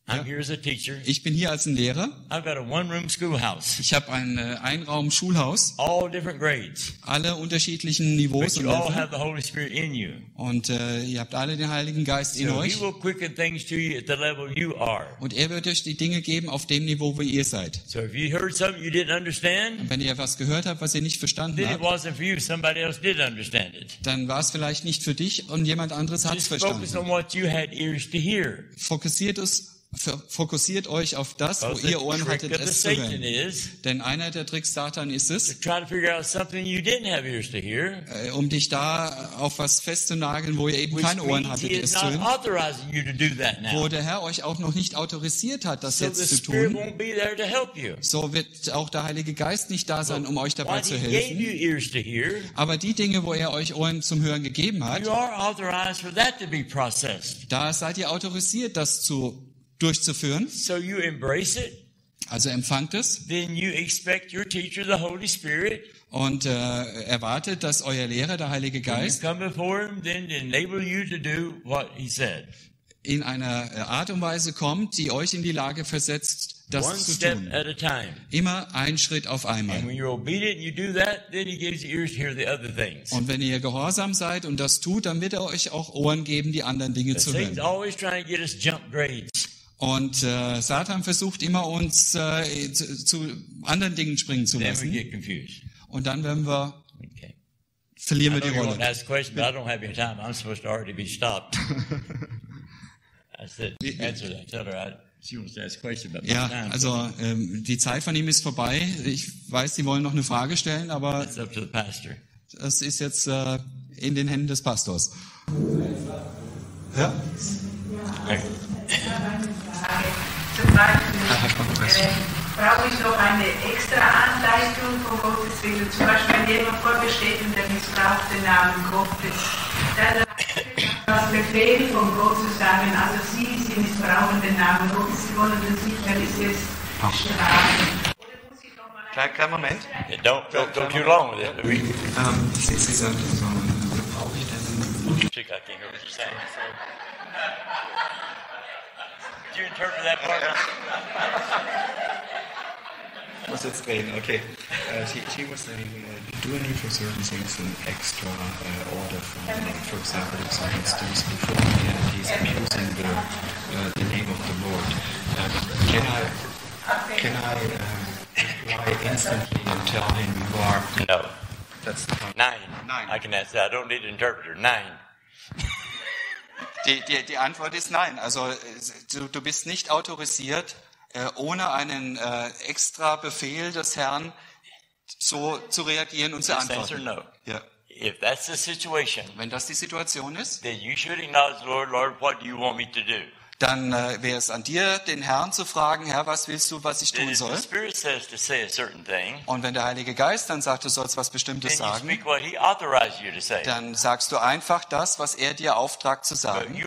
Ja. here as a teacher. Ich bin hier als ein Lehrer. I've got a one-room schoolhouse, Ich habe ein äh, Einraum-Schulhaus, all different grades, alle unterschiedlichen Niveaus but und you all Level. have the Holy Spirit in you. Und äh, ihr habt alle den Heiligen Geist in So euch. will quicken things to you at the level you are. Und er wird euch die Dinge geben auf dem Niveau, wo ihr seid. So if you heard something you didn't understand, Wenn ihr was gehört habt, was ihr nicht verstanden then it habt, wasn't for you. Somebody else did understand it. dann war es vielleicht nicht für dich und jemand anderes hat es verstanden. on what you had ears to hear. Fokussiert, es, fokussiert euch auf das, wo ihr Ohren hattet, es zu hören. Denn einer der Tricks Satan ist es, äh, um dich da auf was festzunageln, wo ihr eben keine Ohren hattet, es zu hören. Wo der Herr euch auch noch nicht autorisiert hat, das So the jetzt zu tun. So wird auch der Heilige Geist nicht da sein, um euch dabei zu helfen. Aber die Dinge, wo er euch Ohren zum Hören gegeben hat, da seid ihr autorisiert, das zu durchzuführen. So you embrace it, Also empfangt es then you expect your teacher, the Holy Spirit, und äh, erwartet, dass euer Lehrer, der Heilige Geist, come before him, then to enable you to do what he said. in einer äh, Art und Weise kommt, die euch in die Lage versetzt, One das zu step tun. at a time. Immer ein Schritt auf And einmal. when you're obedient and you do that, then he gives you ears to hear the other things. Und wenn ihr gehorsam seid und das tut, dann wird er euch auch Ohren geben, die anderen Dinge But zu hören. Always trying to get us jump grades. Und äh, Satan versucht immer uns äh, zu, zu anderen Dingen springen zu lassen. get confused. Und dann werden wir, Okay. verlieren wir die Rolle. ask a question, but I don't have any time. I'm supposed to already be stopped. I said, answer that. Tell her I, she wants to ask a question, but my Ja, also ähm, die Zeit von ihm ist vorbei. Ich weiß, Sie wollen noch eine Frage stellen, aber It's up to the pastor. das ist jetzt äh, in den Händen des Pastors. Ja? Okay. Ich Frage. Zum Beispiel äh, brauche ich noch eine extra Anleitung von Gottes Willen. Zum Beispiel, wenn jemand vor mir steht und der missbraucht den Namen Gottes, dann das Befehl von Gott zu sagen, also Sie, Sie missbrauchen den Namen Gottes, Sie wollen den sicher ist jetzt strafen. Oder muss ich noch mal Kleinen, kleinen Moment. Yeah, don't, don't go too long with it. Louis. Ähm, Sie, Sie sagten so, brauche ich denn? Chick, I can't hear what you're saying. Did you interpret that part? Ich muss jetzt okay. Uh, she, she was saying, uh, do I need for certain things an extra uh, order from, uh, for example, if someone stands before me and he's abusing the, uh, the name of the Lord, um, can I, can I uh, reply instantly and tell him you are, No. that's the point. Nine. Nine. I can answer that. I don't need an interpreter. Nine. Die, die, die Antwort ist nein. Also äh, du, du bist nicht autorisiert, äh, ohne einen äh, extra Befehl des Herrn so zu reagieren und zu antworten. no. Ja. If that's the situation, Wenn das die Situation ist, then you should acknowledge Lord, Lord, what do you want me to do? Dann äh, wäre es an dir, den Herrn zu fragen, Herr, was willst du, was ich tun soll? Und wenn der Heilige Geist dann sagt, du sollst was Bestimmtes sagen, dann sagst du einfach das, was er dir auftragt zu sagen.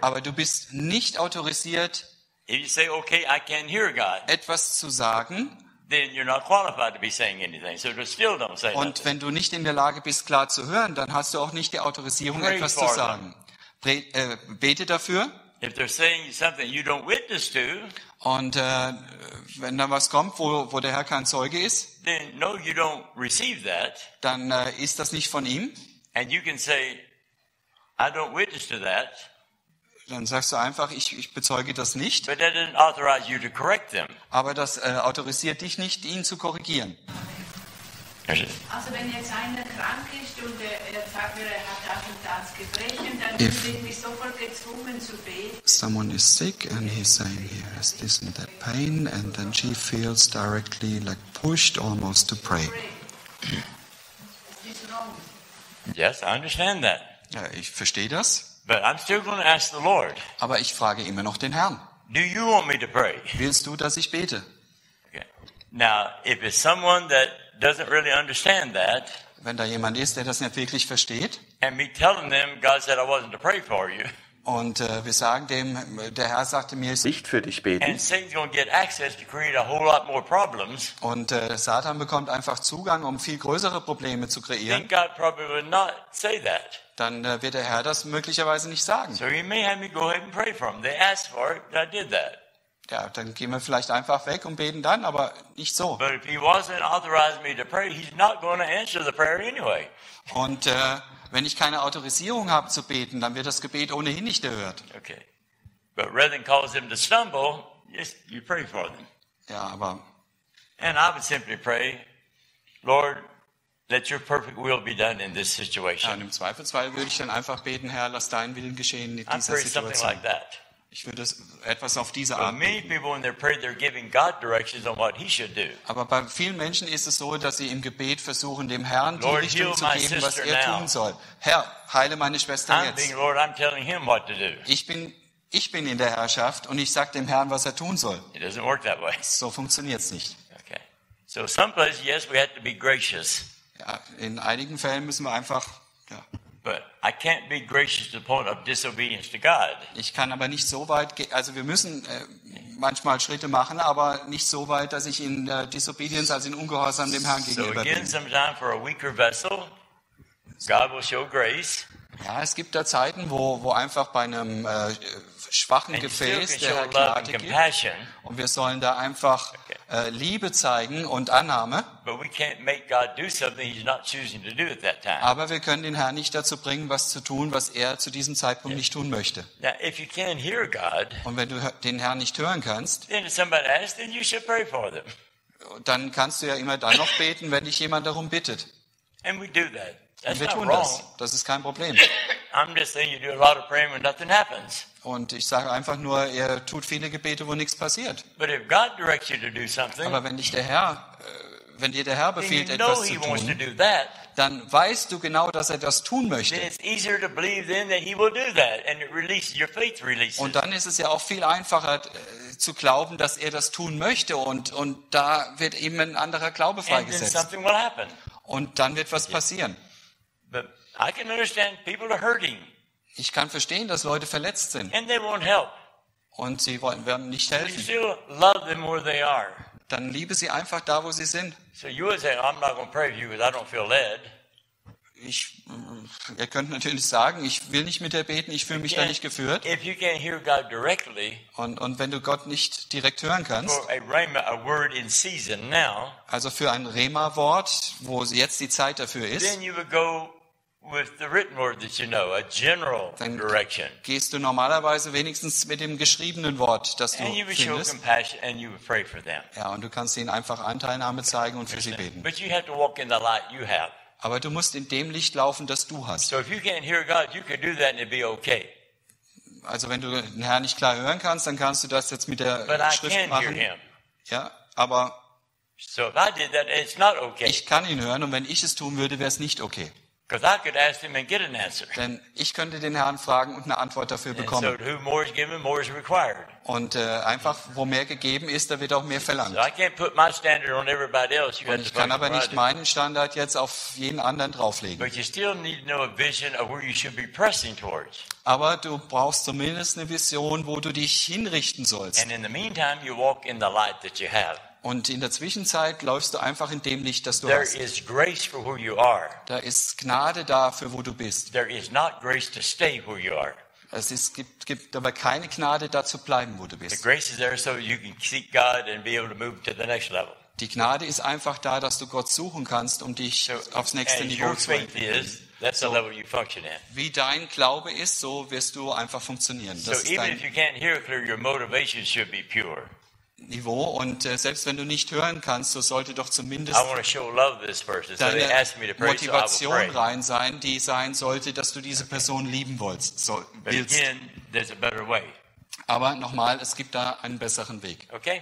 Aber du bist nicht autorisiert, If you say, okay, I can't hear God, etwas zu sagen. then you're not qualified to be saying anything. So just still don't say Und wenn du nicht in der Lage bist, klar zu hören, dann hast du auch nicht die Autorisierung, etwas zu sagen. Äh, bete dafür. If they're saying something you don't witness to, Und äh, wenn dann was kommt, wo, wo der Herr kein Zeuge ist, then no, you don't receive that. dann äh, ist das nicht von ihm. And you can say, I don't witness to that, Dann sagst du einfach, ich, ich bezeuge das nicht. but that doesn't authorize you to correct them. Aber das äh, autorisiert dich nicht, ihn zu korrigieren. Also wenn jetzt einer krank ist und er, sagt er hat das und das Gebrechen, dann If- fühle ich mich sofort gezwungen zu beten. Someone is sick and he's saying he has this and that pain and then she feels directly like pushed almost to pray. Yes, I understand that. Ja, ich verstehe das, But I'm still going to ask the Lord, aber ich frage immer noch den Herrn. do you want me to pray? Willst du, dass ich bete? Okay. Now, if it's someone that doesn't really understand that, Wenn da jemand ist, der das nicht wirklich versteht and me telling them God said I wasn't to pray for you, und äh, wir sagen dem, der Herr sagte mir, es nicht für dich beten. and Satan's going to get access to create a whole lot more problems, und äh, Satan bekommt einfach Zugang, um viel größere Probleme zu kreieren, God probably would not say that. dann äh, wird der Herr das möglicherweise nicht sagen. So he may have me go ahead and pray for them. They asked for it, I did that. Ja, dann gehen wir vielleicht einfach weg und beten dann, aber nicht so. Pray, anyway. Und äh, wenn ich keine Autorisierung habe zu beten, dann wird das Gebet ohnehin nicht erhört. Okay. But rather than cause them to stumble, just you pray for them. Ja, aber And I would simply pray, Lord, let your perfect will be done in this ja, und situation. im Zweifelsfall würde ich dann einfach beten, Herr, lass dein Willen geschehen in dieser something Situation. like that. Ich würde es etwas auf diese Art do. Aber bei vielen Menschen ist es so, dass sie im Gebet versuchen, dem Herrn die Lord, Richtung zu geben, was er tun soll. Herr, heile meine Schwester jetzt. Ich bin, ich bin in der Herrschaft und ich sage dem Herrn, was er tun soll. So funktioniert's nicht. Okay. So some places, yes, we have to be gracious, Ja, in einigen Fällen müssen wir einfach, ja, but I can't be gracious to the point of disobedience to God. ich kann aber nicht so weit, also wir müssen äh, manchmal Schritte machen, aber nicht so weit, dass ich in äh, Disobedience, also in Ungehorsam dem Herrn So gegenüber again, bin. sometime for a weaker vessel, God will show grace, Ja, es gibt da Zeiten, wo, wo einfach bei einem äh, schwachen and Gefäß der Herr and Gnade gibt. Und wir sollen da einfach äh, Liebe zeigen und Annahme. Aber wir können den Herrn nicht dazu bringen, was zu tun, was er zu diesem Zeitpunkt nicht tun möchte. Now, if you can't hear God, Und wenn du den Herrn nicht hören kannst, dann kannst du ja immer dann noch beten, wenn dich jemand darum bittet. And we do that. That's Und wir tun das. Das ist kein Problem. I'm just saying you do a lot of praying nothing happens. Und ich sage einfach nur, er tut viele Gebete, wo nichts passiert. But if God directs you to do something, Aber wenn dich der Herr, äh, wenn dir der Herr then befiehlt, you know etwas zu tun, dann weißt du genau, dass er das tun möchte. then it's easier to believe then that He will do that, and it releases your faith releases. Und dann ist es ja auch viel einfacher äh, zu glauben, dass er das tun möchte und, und da wird ihm ein anderer Glaube freigesetzt. Und dann wird was passieren. But I can understand people are hurting, Ich kann verstehen, dass Leute verletzt sind and they won't help. und sie wollen, werden nicht helfen. still love them where they are. Dann liebe sie einfach da, wo sie sind. So you would say, I'm not going to pray for you because I don't feel led. Ich, ihr könnt natürlich sagen, ich will nicht mit dir beten, ich fühle mich da nicht geführt. Directly Und, und wenn du Gott nicht direkt hören kannst, a rhema, a word in season now, also für ein Rema-Wort, wo jetzt die Zeit dafür ist, then you would go with the written word that you know, a general direction. gehst du normalerweise wenigstens mit dem geschriebenen Wort, das du And you would show findest. compassion and you would pray for them. Ja, und du kannst ihnen einfach Anteilnahme zeigen und für sie beten. But you have to walk in the light you have. Aber du musst in dem Licht laufen, das du hast. So if you can't hear God, you can do that and it'd be okay. Also wenn du den Herrn nicht klar hören kannst, dann kannst du das jetzt mit der But I Schrift hear machen. Him. Ja, aber So if I did that, it's not okay. ich kann ihn hören und wenn ich es tun würde, wäre es nicht okay. Because I could ask Him and get an answer. Denn ich könnte den Herrn fragen und eine Antwort dafür And so bekommen. to whom more is given, more is required. Und äh, einfach, wo mehr gegeben ist, da wird auch mehr verlangt. So I can't put my standard on everybody else. You Und ich kann aber nicht meinen Standard jetzt auf jeden anderen drauflegen. But you still need to know a vision of where you should be pressing towards. Aber du brauchst zumindest eine Vision, wo du dich hinrichten sollst. And in the meantime, you walk in the light that you have. Und in der Zwischenzeit läufst du einfach in dem Licht, das du There hast. is grace for where you are. Da ist Gnade dafür, wo du bist. There is not grace to stay where you are. Es ist, gibt, gibt aber keine Gnade, da zu bleiben, wo du The bist. grace is there so you can seek God and be able to move to the next level. Die Gnade ist einfach da, dass du Gott suchen kannst, um dich So aufs nächste Niveau zu faith entwickeln. is, that's the level you function in. Wie dein Glaube ist, so wirst du einfach funktionieren. So Das ist even if you can't hear clear, your motivation should be pure. Niveau. Und äh, selbst wenn du nicht hören kannst, so sollte doch zumindest deine Motivation rein sein, die sein sollte, dass du diese Person lieben wolltest, so, willst. Aber nochmal, es gibt da einen besseren Weg. Okay?